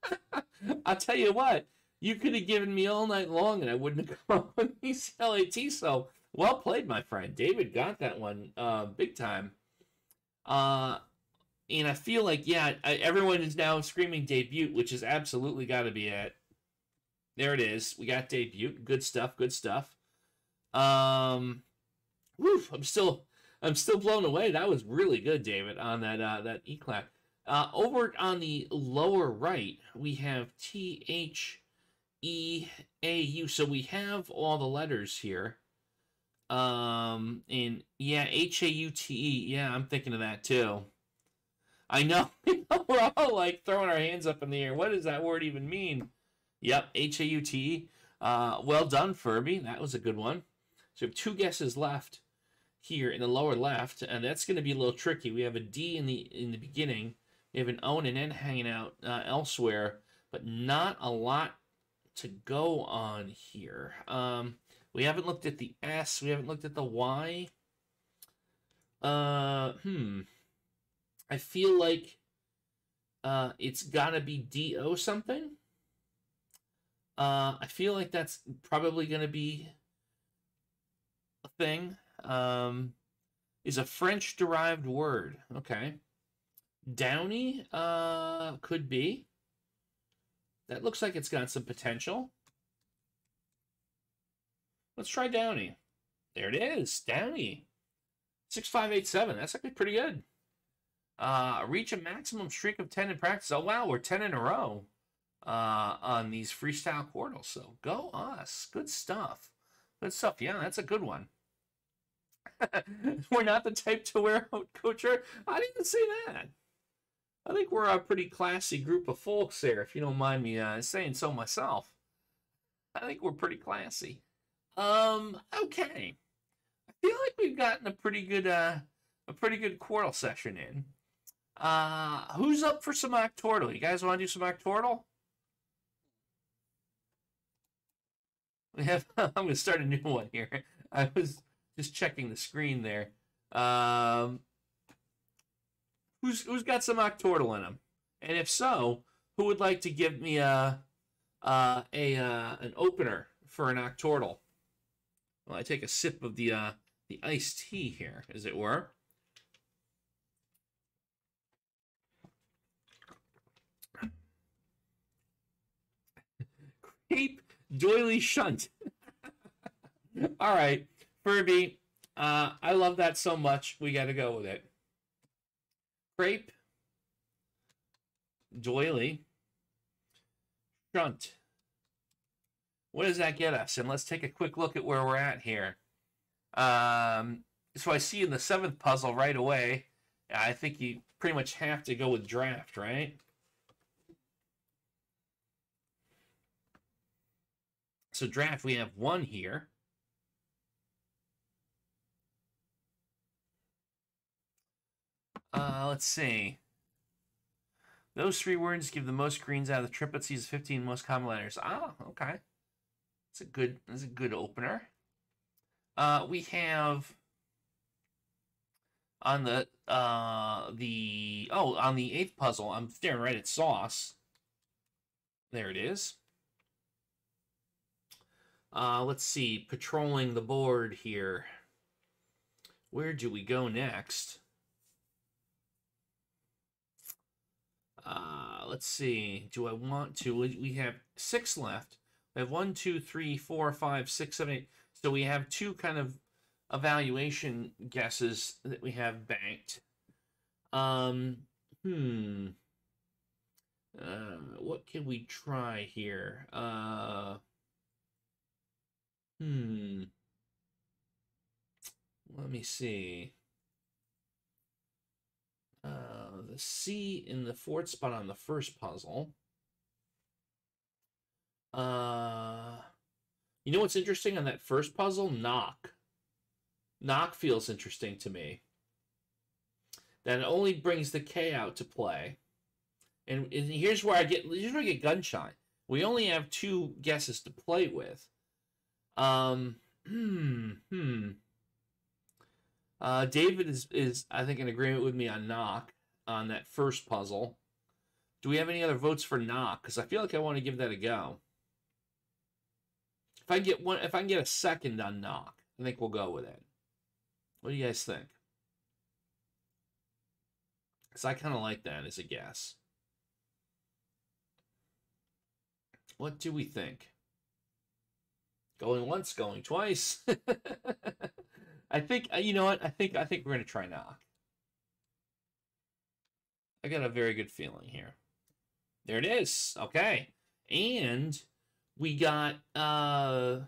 I'll tell you what you could have given me all night long and I wouldn't have come up with ECLAT. So well played, my friend. David got that one uh, big time. Uh, and I feel like, yeah, I, everyone is now screaming debut, which is absolutely got to be it. There it is. We got debut. Good stuff. Good stuff. Um, whew, I'm still, I'm still blown away. That was really good, David, on that uh, that eclat. Uh, over on the lower right, we have T H E A U. So we have all the letters here. Um, and yeah, H A U T E. Yeah, I'm thinking of that too. I know. We're all like throwing our hands up in the air. What does that word even mean? Yep, H A U T E. Uh, well done, Furby. That was a good one. So we have two guesses left here in the lower left, and that's going to be a little tricky. We have a D in the in the beginning. We have an O and an N hanging out uh, elsewhere, but not a lot to go on here. Um, we haven't looked at the S. We haven't looked at the Y. Uh, hmm. I feel like uh, it's got to be D-O something. Uh, I feel like that's probably going to be a thing. Um, is a French-derived word. Okay. Downy uh, could be. That looks like it's got some potential. Let's try Downey. There it is, Downey. 6587. That's actually pretty good. Uh, reach a maximum streak of 10 in practice. Oh, wow, we're 10 in a row uh, on these freestyle Quordles. So go us. Good stuff. Good stuff. Yeah, that's a good one. we're not the type to wear out coach. I didn't say that. I think we're a pretty classy group of folks there, if you don't mind me uh, saying so myself. I think we're pretty classy. Um, okay. I feel like we've gotten a pretty good uh a pretty good Quordle session in. Uh who's up for some Octordle? You guys want to do some Octordle? We have I'm gonna start a new one here. I was just checking the screen there. Um who's who's got some Octordle in them? And if so, who would like to give me a uh, a uh, an opener for an Octordle? Well, I take a sip of the uh, the iced tea here, as it were. Cape Doily Shunt. All right, Furby. Uh, I love that so much. We got to go with it. Crepe, doily, shunt. What does that get us? And let's take a quick look at where we're at here. Um, so I see in the seventh puzzle right away, I think you pretty much have to go with draft, right? So draft, we have one here. Uh, let's see. Those three words give the most greens out of the triplets. These 15 most common letters. Ah, okay. That's a good. That's a good opener. Uh, we have on the uh the oh on the eighth puzzle. I'm staring right at sauce. There it is. Uh, let's see. Patrolling the board here. Where do we go next? Uh, let's see. Do I want to? We have six left. We have one, two, three, four, five, six, seven, eight. So we have two kind of evaluation guesses that we have banked. Um, hmm. Uh, what can we try here? Uh, hmm. Let me see. Uh, the C in the fourth spot on the first puzzle. Uh, you know what's interesting on that first puzzle? Knock. Knock feels interesting to me. That only brings the K out to play. And, and here's where I get here's where I get gunshot. We only have two guesses to play with. Um, hmm, hmm. Uh, David is, is, I think, in agreement with me on knock on that first puzzle. Do we have any other votes for knock? Because I feel like I want to give that a go. If I get one, if I can get a second on knock, I think we'll go with it. What do you guys think? Because I kind of like that as a guess. What do we think? Going once, going twice. I think you know what? I think I think we're gonna try knock. I got a very good feeling here. There it is. Okay. And we got uh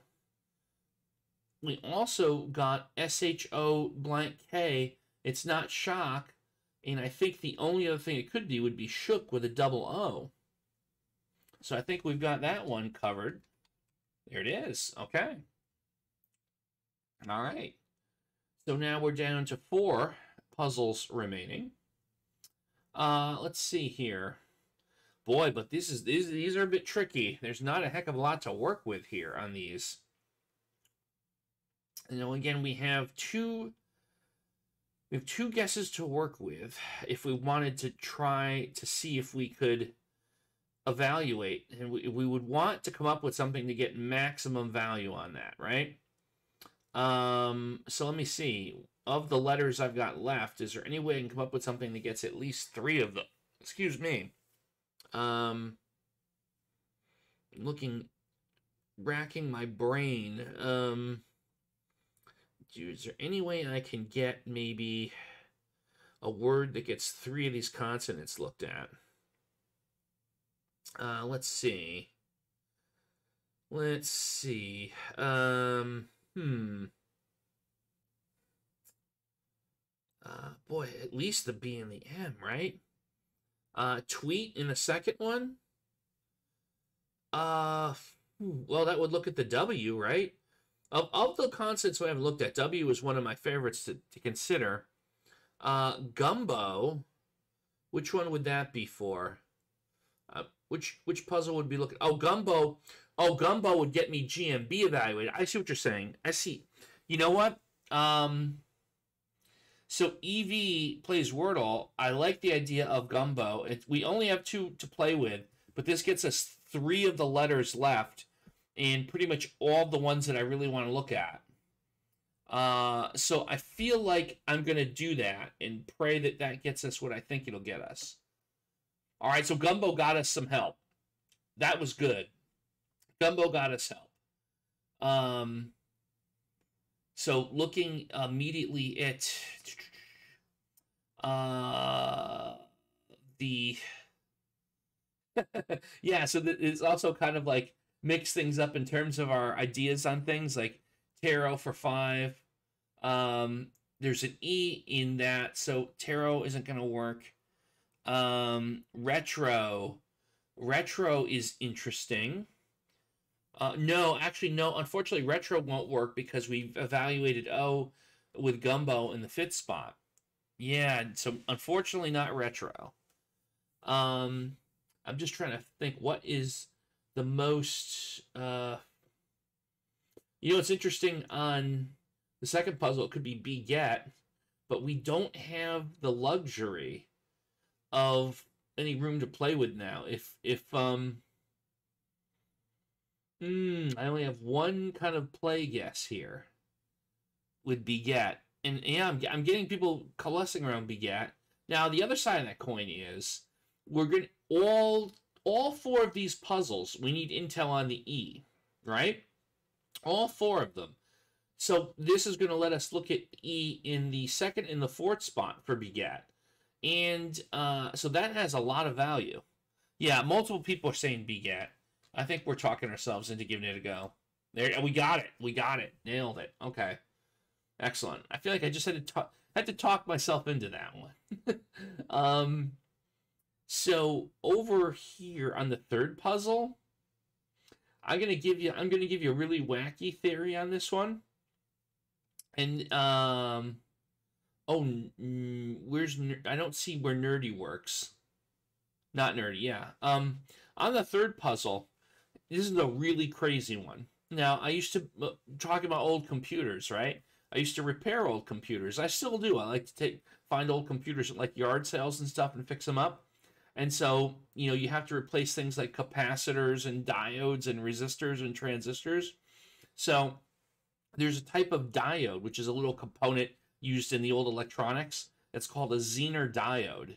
we also got SHO blank K. It's not shock. And I think the only other thing it could be would be shook with a double O. So I think we've got that one covered. There it is. Okay. All right. So now we're down to four puzzles remaining. Uh, let's see here. Boy, but this is these these are a bit tricky. There's not a heck of a lot to work with here on these. You know, again, we have two we have two guesses to work with if we wanted to try to see if we could evaluate and we, we would want to come up with something to get maximum value on that right um, so let me see. Of the letters I've got left, is there any way I can come up with something that gets at least three of them? Excuse me. Um, looking racking my brain. Um, dude, is there any way I can get maybe a word that gets three of these consonants looked at? Uh, let's see. Let's see. Um, hmm. Uh, boy, at least the B and the M, right? Uh, tweet in the second one. Uh, well, that would look at the W, right? Of, of the consonants we haven't looked at, W is one of my favorites to, to consider. Uh, gumbo, which one would that be for? Uh, which which puzzle would be looking? Oh, gumbo. Oh, gumbo would get me GMB evaluated. I see what you're saying. I see. You know what? Um, so EV plays Wordle. I like the idea of gumbo. It, we only have two to play with, but this gets us three of the letters left, and pretty much all the ones that I really want to look at. Uh, so I feel like I'm gonna do that and pray that that gets us what I think it'll get us. All right, so Gumbo got us some help. That was good. Gumbo got us help. Um, so looking immediately at uh, the yeah, so it's also kind of like mix things up in terms of our ideas on things like tarot for five. Um, there's an E in that, so tarot isn't going to work. Um, retro, retro is interesting. Uh, no, actually, no. Unfortunately, retro won't work because we've evaluated O with gumbo in the fifth spot. Yeah, so unfortunately, not retro. Um, I'm just trying to think what is the most. Uh, you know, it's interesting on the second puzzle. It could be beget, but we don't have the luxury of any room to play with now. If if um Hmm, I only have one kind of play guess here with beget. And yeah, I'm, I'm getting people coalescing around beget. Now, the other side of that coin is we're going to all all four of these puzzles, we need intel on the E, right? All four of them. So this is going to let us look at E in the second and the fourth spot for beget. And uh, so that has a lot of value. Yeah, multiple people are saying beget. I think we're talking ourselves into giving it a go. There, we got it. We got it. Nailed it. Okay, excellent. I feel like I just had to talk, had to talk myself into that one. um, so over here on the third puzzle, I'm gonna give you. I'm gonna give you a really wacky theory on this one. And um, oh, where's I don't see where nerdy works. Not nerdy, yeah. Um, on the third puzzle, this is a really crazy one. Now, I used to uh, talk about old computers, right? I used to repair old computers. I still do. I like to take find old computers at like yard sales and stuff and fix them up. And so, you know, you have to replace things like capacitors and diodes and resistors and transistors. So, there's a type of diode, which is a little component used in the old electronics. It's called a Zener diode.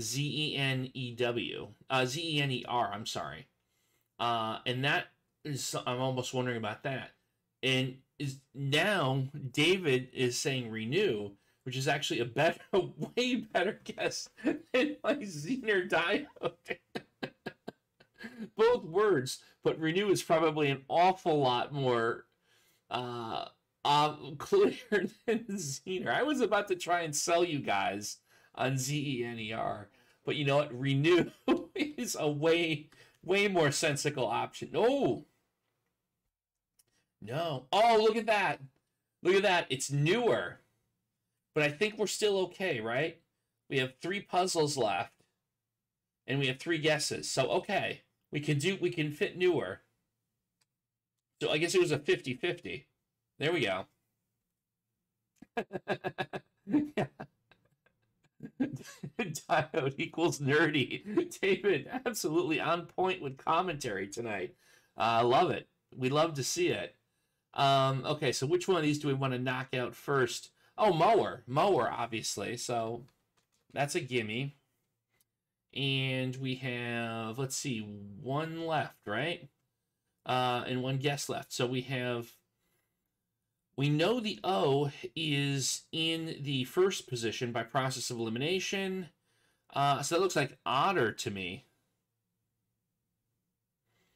Z E N E W. Uh, Z E N E R, I'm sorry. Uh, and that is, I'm almost wondering about that. And is now David is saying renew, which is actually a better, a way better guess than my Zener diode. Both words, but renew is probably an awful lot more uh, uh, clear than Zener. I was about to try and sell you guys on Z E N E R, but you know what? Renew is a way way more sensical option. Oh, no. Oh, look at that. Look at that. It's newer. But I think we're still okay, right? We have three puzzles left. And we have three guesses. So okay. We can do we can fit newer. So I guess it was a 50-50. There we go. yeah. Diode equals nerdy. David, absolutely on point with commentary tonight. I uh, love it. We love to see it. Um, okay, so which one of these do we want to knock out first? Oh, mower. Mower, obviously. So that's a gimme. And we have, let's see, one left, right? uh, and one guess left. So we have. We know the O is in the first position by process of elimination. Uh, so that looks like Otter to me.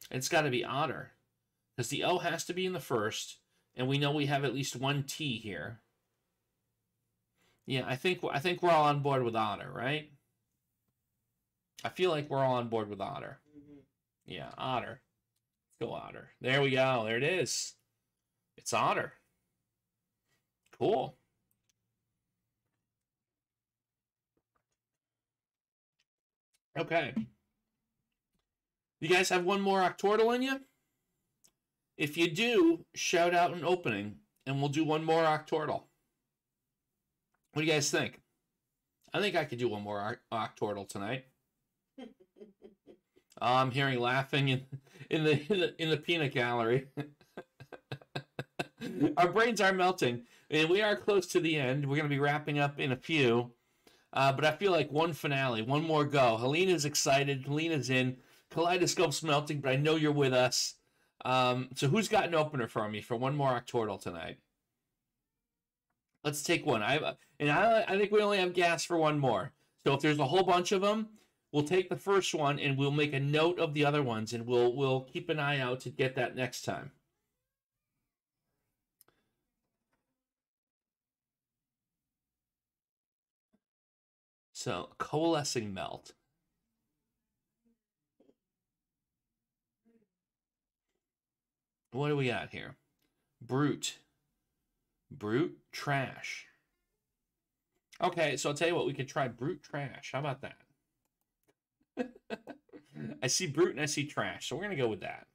It's got to be Otter because the O has to be in the first, and we know we have at least one T here. Yeah, I think I think we're all on board with Otter, right? I feel like we're all on board with Otter. Mhm. Yeah, Otter. Let's go Otter. There we go. There it is. It's Otter. Cool. Okay. You guys have one more Octordle in you? If you do, shout out an opening, and we'll do one more Octordle. What do you guys think? I think I could do one more Oc- Octordle tonight. Oh, I'm hearing laughing in, in the in the in the peanut gallery. Our brains are melting, and we are close to the end. We're going to be wrapping up in a few, uh, but I feel like one finale, one more go. Helena's excited. Helena's in. Kaleidoscope's melting, but I know you're with us. Um, so who's got an opener for me for one more Octordle tonight? Let's take one. I and I, I think we only have gas for one more. So if there's a whole bunch of them, we'll take the first one and we'll make a note of the other ones and we'll we'll keep an eye out to get that next time. So coalescing melt. What do we got here? Brute. Brute trash. Okay, so I'll tell you what, we could try brute trash. How about that? I see brute and I see trash, so we're gonna go with that.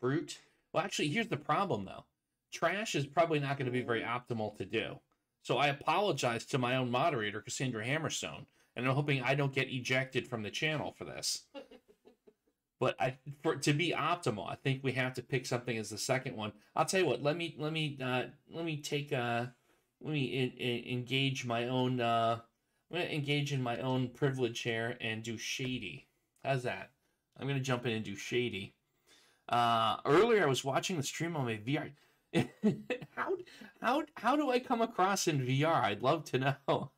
Brute. Well, actually, here's the problem though. Trash is probably not going to be very optimal to do. So I apologize to my own moderator, Cassandra Hammerstone, and I'm hoping I don't get ejected from the channel for this. But I, for to be optimal, I think we have to pick something as the second one. I'll tell you what. Let me let me uh, let me take uh, let me in, in, engage my own. Uh, I'm gonna engage in my own privilege here and do shady. How's that? I'm gonna jump in and do shady. Uh, earlier I was watching the stream on my VR. how how how do I come across in VR? I'd love to know.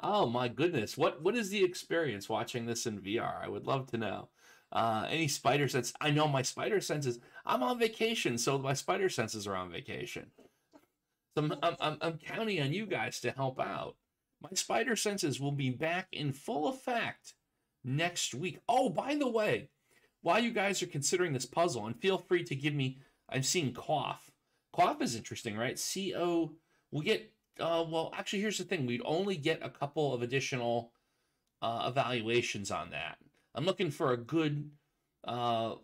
oh my goodness, what what is the experience watching this in VR? I would love to know. Uh, any spider sense? I know my spider senses. I'm on vacation, so my spider senses are on vacation. So I'm, I'm, I'm, I'm counting on you guys to help out. My spider senses will be back in full effect next week. Oh, by the way, while you guys are considering this puzzle, and feel free to give me, I'm seeing cough. Cough is interesting, right? C O. We get. Uh, well, actually, here's the thing: we'd only get a couple of additional uh, evaluations on that. I'm looking for a good uh,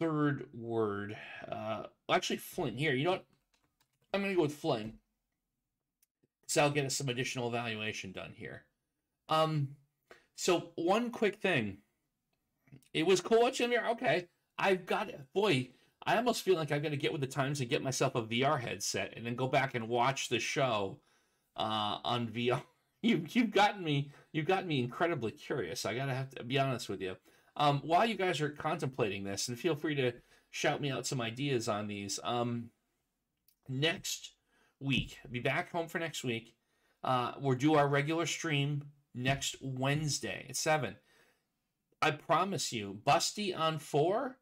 third word. Uh, actually, Flynn. Here, you know what? I'm gonna go with Flynn. So I'll get us some additional evaluation done here. Um, so one quick thing. It was cool watching VR. Okay, I've got it. Boy, I almost feel like I'm gonna get with the times and get myself a VR headset and then go back and watch the show uh, on VR. You you've gotten me you've gotten me incredibly curious. I gotta have to be honest with you. Um, while you guys are contemplating this, and feel free to shout me out some ideas on these. Um, next week, I'll be back home for next week. Uh, we'll do our regular stream next Wednesday at seven. I promise you, Busty on four,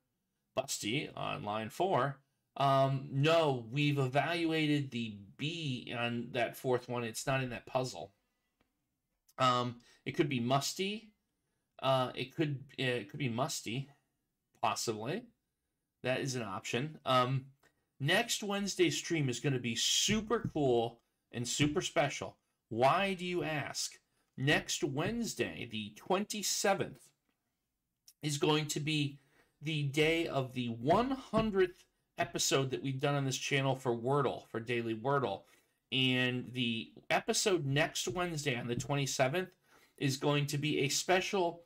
Busty on line four. Um, no, we've evaluated the B on that fourth one. It's not in that puzzle. Um, it could be musty. Uh, it could it could be musty, possibly. That is an option. Um, next Wednesday's stream is going to be super cool and super special. Why do you ask? Next Wednesday, the 27th, is going to be the day of the 100th episode that we've done on this channel for Wordle, for Daily Wordle. And the episode next Wednesday on the 27th is going to be a special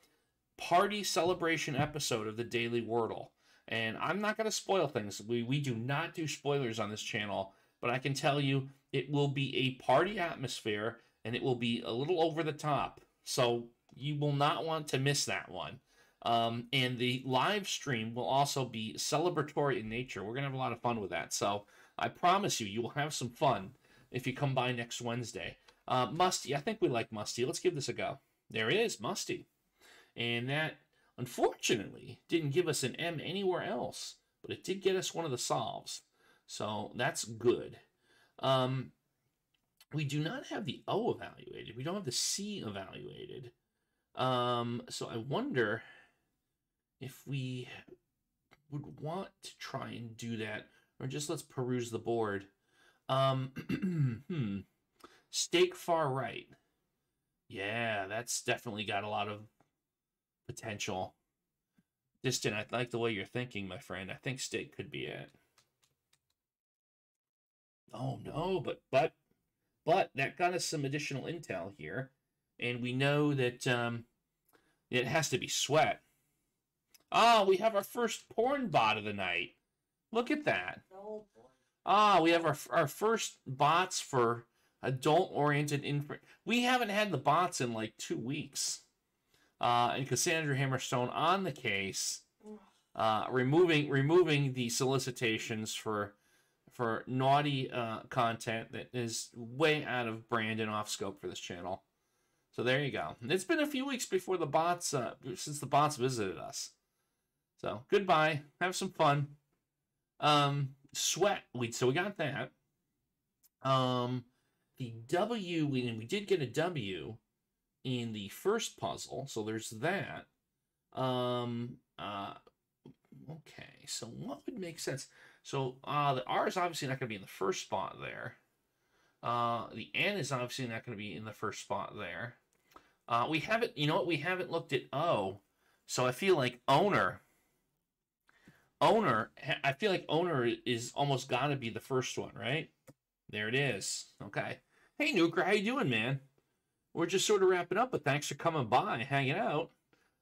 party celebration episode of the Daily Wordle. And I'm not going to spoil things. We, we do not do spoilers on this channel, but I can tell you it will be a party atmosphere and it will be a little over the top. So You will not want to miss that one. Um, and the live stream will also be celebratory in nature. We're gonna have a lot of fun with that. So I promise you, you will have some fun if you come by next Wednesday. Uh, Musty, I think we like Musty. Let's give this a go. There it is, Musty. And that, unfortunately, didn't give us an M anywhere else, but it did get us one of the solves. So that's good. Um, we do not have the O evaluated. We don't have the C evaluated. Um, so I wonder if we would want to try and do that, or just let's peruse the board. Um, hmm. Stake far right. Yeah, that's definitely got a lot of potential. Distant, I like the way you're thinking, my friend. I think stake could be it. Oh no, but but but that got us some additional intel here, and we know that um, it has to be sweat. Ah, we have our first porn bot of the night. Look at that. No. Ah, we have our our first bots for adult oriented info. We haven't had the bots in like two weeks. Uh, and Cassandra Hammerstone on the case, uh, removing removing the solicitations for for naughty uh, content that is way out of brand and off scope for this channel. So there you go. It's been a few weeks before the bots uh, since the bots visited us. So goodbye. Have some fun. Um, sweat. We so we got that. Um, the W we we did get a W in the first puzzle, so there's that. Um, uh, okay. So what would make sense? So uh, the R is obviously not going to be in the first spot there. Uh, the N is obviously not going to be in the first spot there. Uh, we haven't, you know what? We haven't looked at O, so I feel like owner. Owner, I feel like owner is almost got to be the first one, right? There it is. Okay. Hey, Nuker, how you doing, man? We're just sort of wrapping up, but thanks for coming by, hanging out.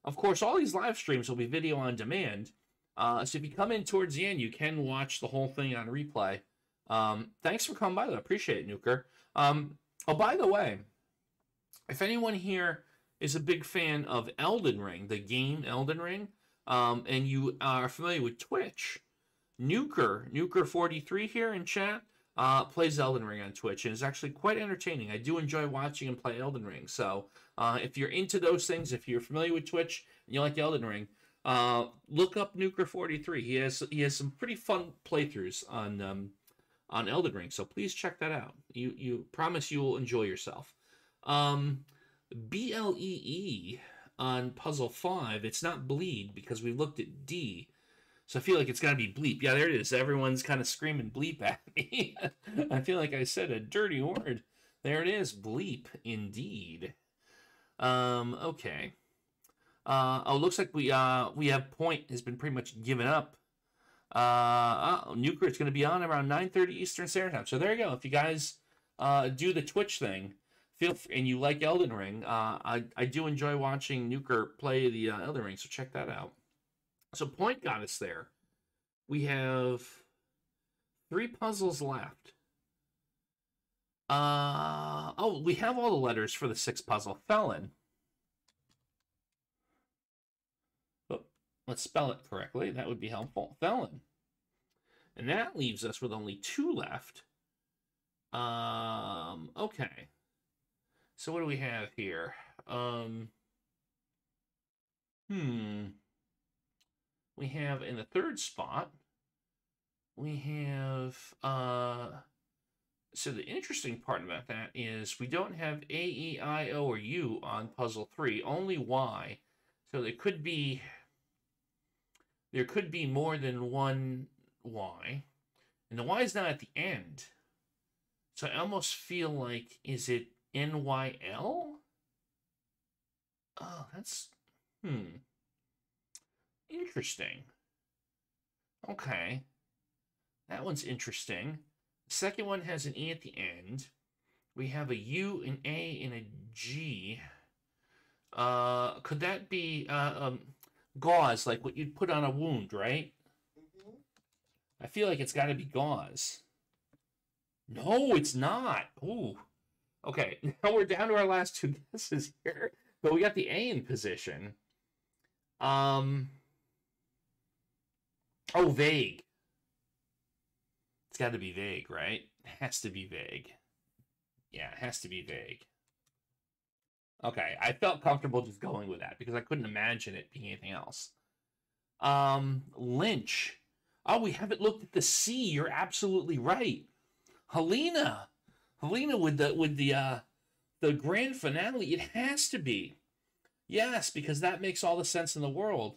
Of course, all these live streams will be video on demand. Uh, so if you come in towards the end, you can watch the whole thing on replay. Um, thanks for coming by, though. I appreciate it, Nuker. Um, oh, by the way, if anyone here is a big fan of Elden Ring, the game Elden Ring, um, and you are familiar with Twitch, Nuker, Nuker43 here in chat, uh, plays Elden Ring on Twitch and is actually quite entertaining. I do enjoy watching him play Elden Ring. So uh, if you're into those things, if you're familiar with Twitch and you like Elden Ring, uh, look up Nuker43. He has he has some pretty fun playthroughs on um, on Elden Ring. So please check that out. You you promise you will enjoy yourself. Um, B L E E on puzzle five. It's not bleed because we looked at D. So I feel like it's got to be bleep. Yeah, there it is. Everyone's kind of screaming bleep at me. I feel like I said a dirty word. There it is. Bleep, indeed. Um, okay. Uh, oh, looks like we uh we have point has been pretty much given up. Uh, oh, Nuker is going to be on around 9:30 Eastern Standard Time. So there you go. If you guys uh do the Twitch thing, feel and you like Elden Ring, uh, I I do enjoy watching Nuker play the uh, Elden Ring. So check that out. So point got us there. We have three puzzles left. Uh oh, we have all the letters for the sixth puzzle. Felon. Oh, let's spell it correctly. That would be helpful. Felon. And that leaves us with only two left. Um, okay. So what do we have here? Um, hmm we have in the third spot, we have, uh, so the interesting part about that is we don't have A, E, I, O, or U on puzzle three, only Y. So there could be, there could be more than one Y. And the Y is not at the end. So I almost feel like, is it NYL? Oh, that's, hmm. Interesting. Okay. That one's interesting. The second one has an E at the end. We have a U, an A, and a G. Uh, could that be uh, um, gauze, like what you'd put on a wound, right? Mm-hmm. I feel like it's got to be gauze. No, it's not. Ooh. Okay, now we're down to our last two guesses here. but we got the A in position. Um. Oh, vague. It's got to be vague, right? It has to be vague. Yeah, it has to be vague. Okay, I felt comfortable just going with that because I couldn't imagine it being anything else. Um, Lynch. Oh, we haven't looked at the C. You're absolutely right. Helena. Helena with the with the uh the grand finale. It has to be. Yes, because that makes all the sense in the world.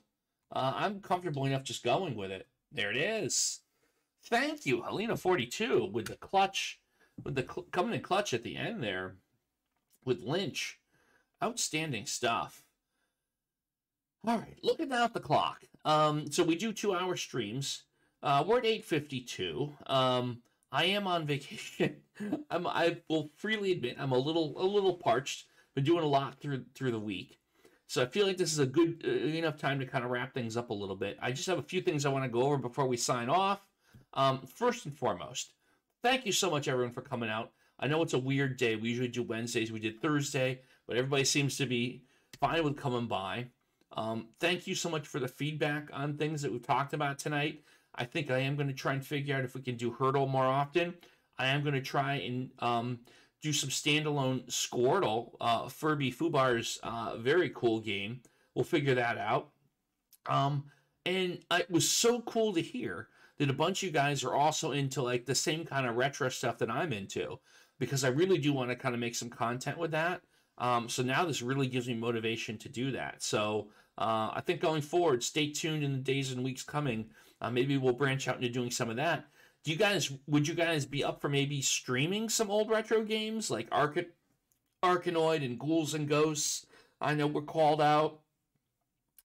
Uh, I'm comfortable enough just going with it. There it is. Thank you, Helena 42 with the clutch, with the cl- coming in clutch at the end there with Lynch. Outstanding stuff. All right, looking at the clock. Um, so we do two hour streams. Uh, we're at 8:52. Um, I am on vacation. I'm, I will freely admit I'm a little a little parched. Been doing a lot through through the week. So I feel like this is a good uh, enough time to kind of wrap things up a little bit. I just have a few things I want to go over before we sign off. Um, first and foremost, thank you so much everyone for coming out. I know it's a weird day. We usually do Wednesdays. We did Thursday, but everybody seems to be fine with coming by. Um, thank you so much for the feedback on things that we've talked about tonight. I think I am going to try and figure out if we can do hurdle more often. I am going to try and um, do some standalone Squardle, uh, Furby Fubar's uh, very cool game. We'll figure that out. Um, and it was so cool to hear that a bunch of you guys are also into like the same kind of retro stuff that I'm into because I really do want to kind of make some content with that. Um, so now this really gives me motivation to do that. So uh, I think going forward, stay tuned in the days and weeks coming. Uh, maybe we'll branch out into doing some of that do you guys would you guys be up for maybe streaming some old retro games like Arca- Arkanoid and Ghouls and Ghosts? I know we're called out.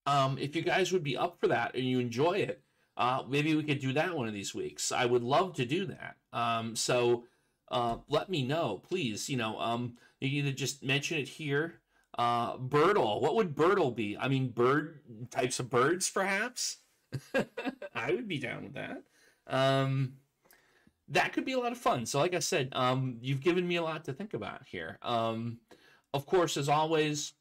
Um, if you guys would be up for that and you enjoy it, uh, maybe we could do that one of these weeks. I would love to do that. Um, so uh, let me know, please. You know, um, you either just mention it here. Uh, Birdle, what would Birdle be? I mean, bird types of birds, perhaps. I would be down with that. Um, that could be a lot of fun. So, like I said, um, you've given me a lot to think about here. Um, of course, as always,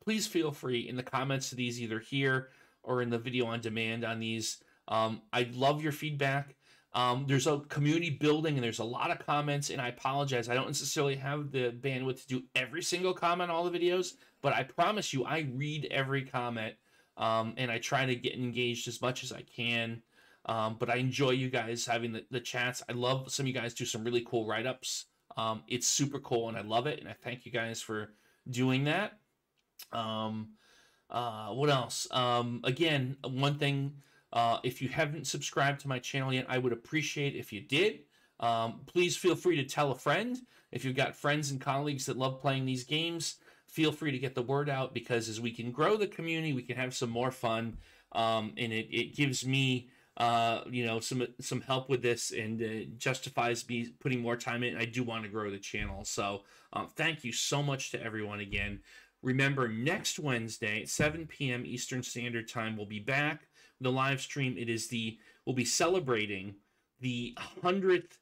please feel free in the comments to these either here or in the video on demand on these. Um, I love your feedback. Um, there's a community building and there's a lot of comments, and I apologize. I don't necessarily have the bandwidth to do every single comment on all the videos, but I promise you, I read every comment um, and I try to get engaged as much as I can. Um, but I enjoy you guys having the, the chats. I love some of you guys do some really cool write ups. Um, it's super cool and I love it. And I thank you guys for doing that. Um, uh, what else? Um, again, one thing, uh, if you haven't subscribed to my channel yet, I would appreciate if you did. Um, please feel free to tell a friend. If you've got friends and colleagues that love playing these games, feel free to get the word out because as we can grow the community, we can have some more fun. Um, and it, it gives me uh, you know, some some help with this and uh, justifies me putting more time in. I do want to grow the channel, so um, thank you so much to everyone again. Remember, next Wednesday, at 7 p.m. Eastern Standard Time, we'll be back a live stream. It is the we'll be celebrating the hundredth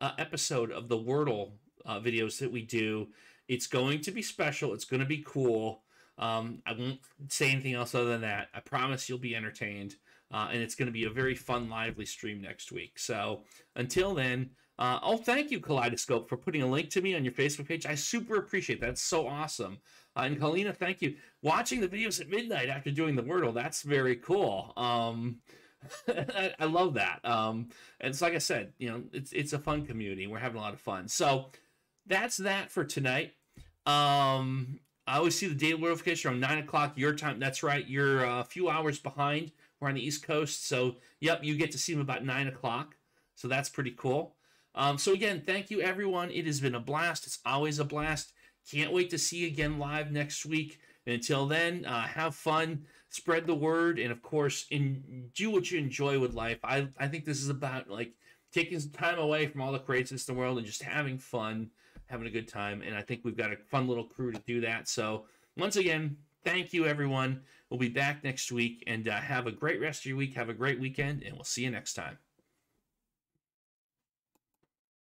uh, episode of the Wordle uh, videos that we do. It's going to be special. It's going to be cool. Um, I won't say anything else other than that. I promise you'll be entertained. Uh, and it's going to be a very fun, lively stream next week. So until then, uh, oh, thank you, Kaleidoscope, for putting a link to me on your Facebook page. I super appreciate that. That's so awesome. Uh, and Kalina, thank you. Watching the videos at midnight after doing the Wordle, that's very cool. Um, I, I, love that. Um, and it's like I said, you know, it's it's a fun community. We're having a lot of fun. So that's that for tonight. Um, I always see the daily notification around nine o'clock your time. That's right. You're a few hours behind. We're on the East Coast, so yep, you get to see them about nine o'clock. So that's pretty cool. Um, so again, thank you everyone. It has been a blast. It's always a blast. Can't wait to see you again live next week. And until then, uh, have fun, spread the word, and of course, in, do what you enjoy with life. I I think this is about like taking some time away from all the craziness in the world and just having fun, having a good time. And I think we've got a fun little crew to do that. So once again, thank you everyone. We'll be back next week and uh, have a great rest of your week. Have a great weekend, and we'll see you next time.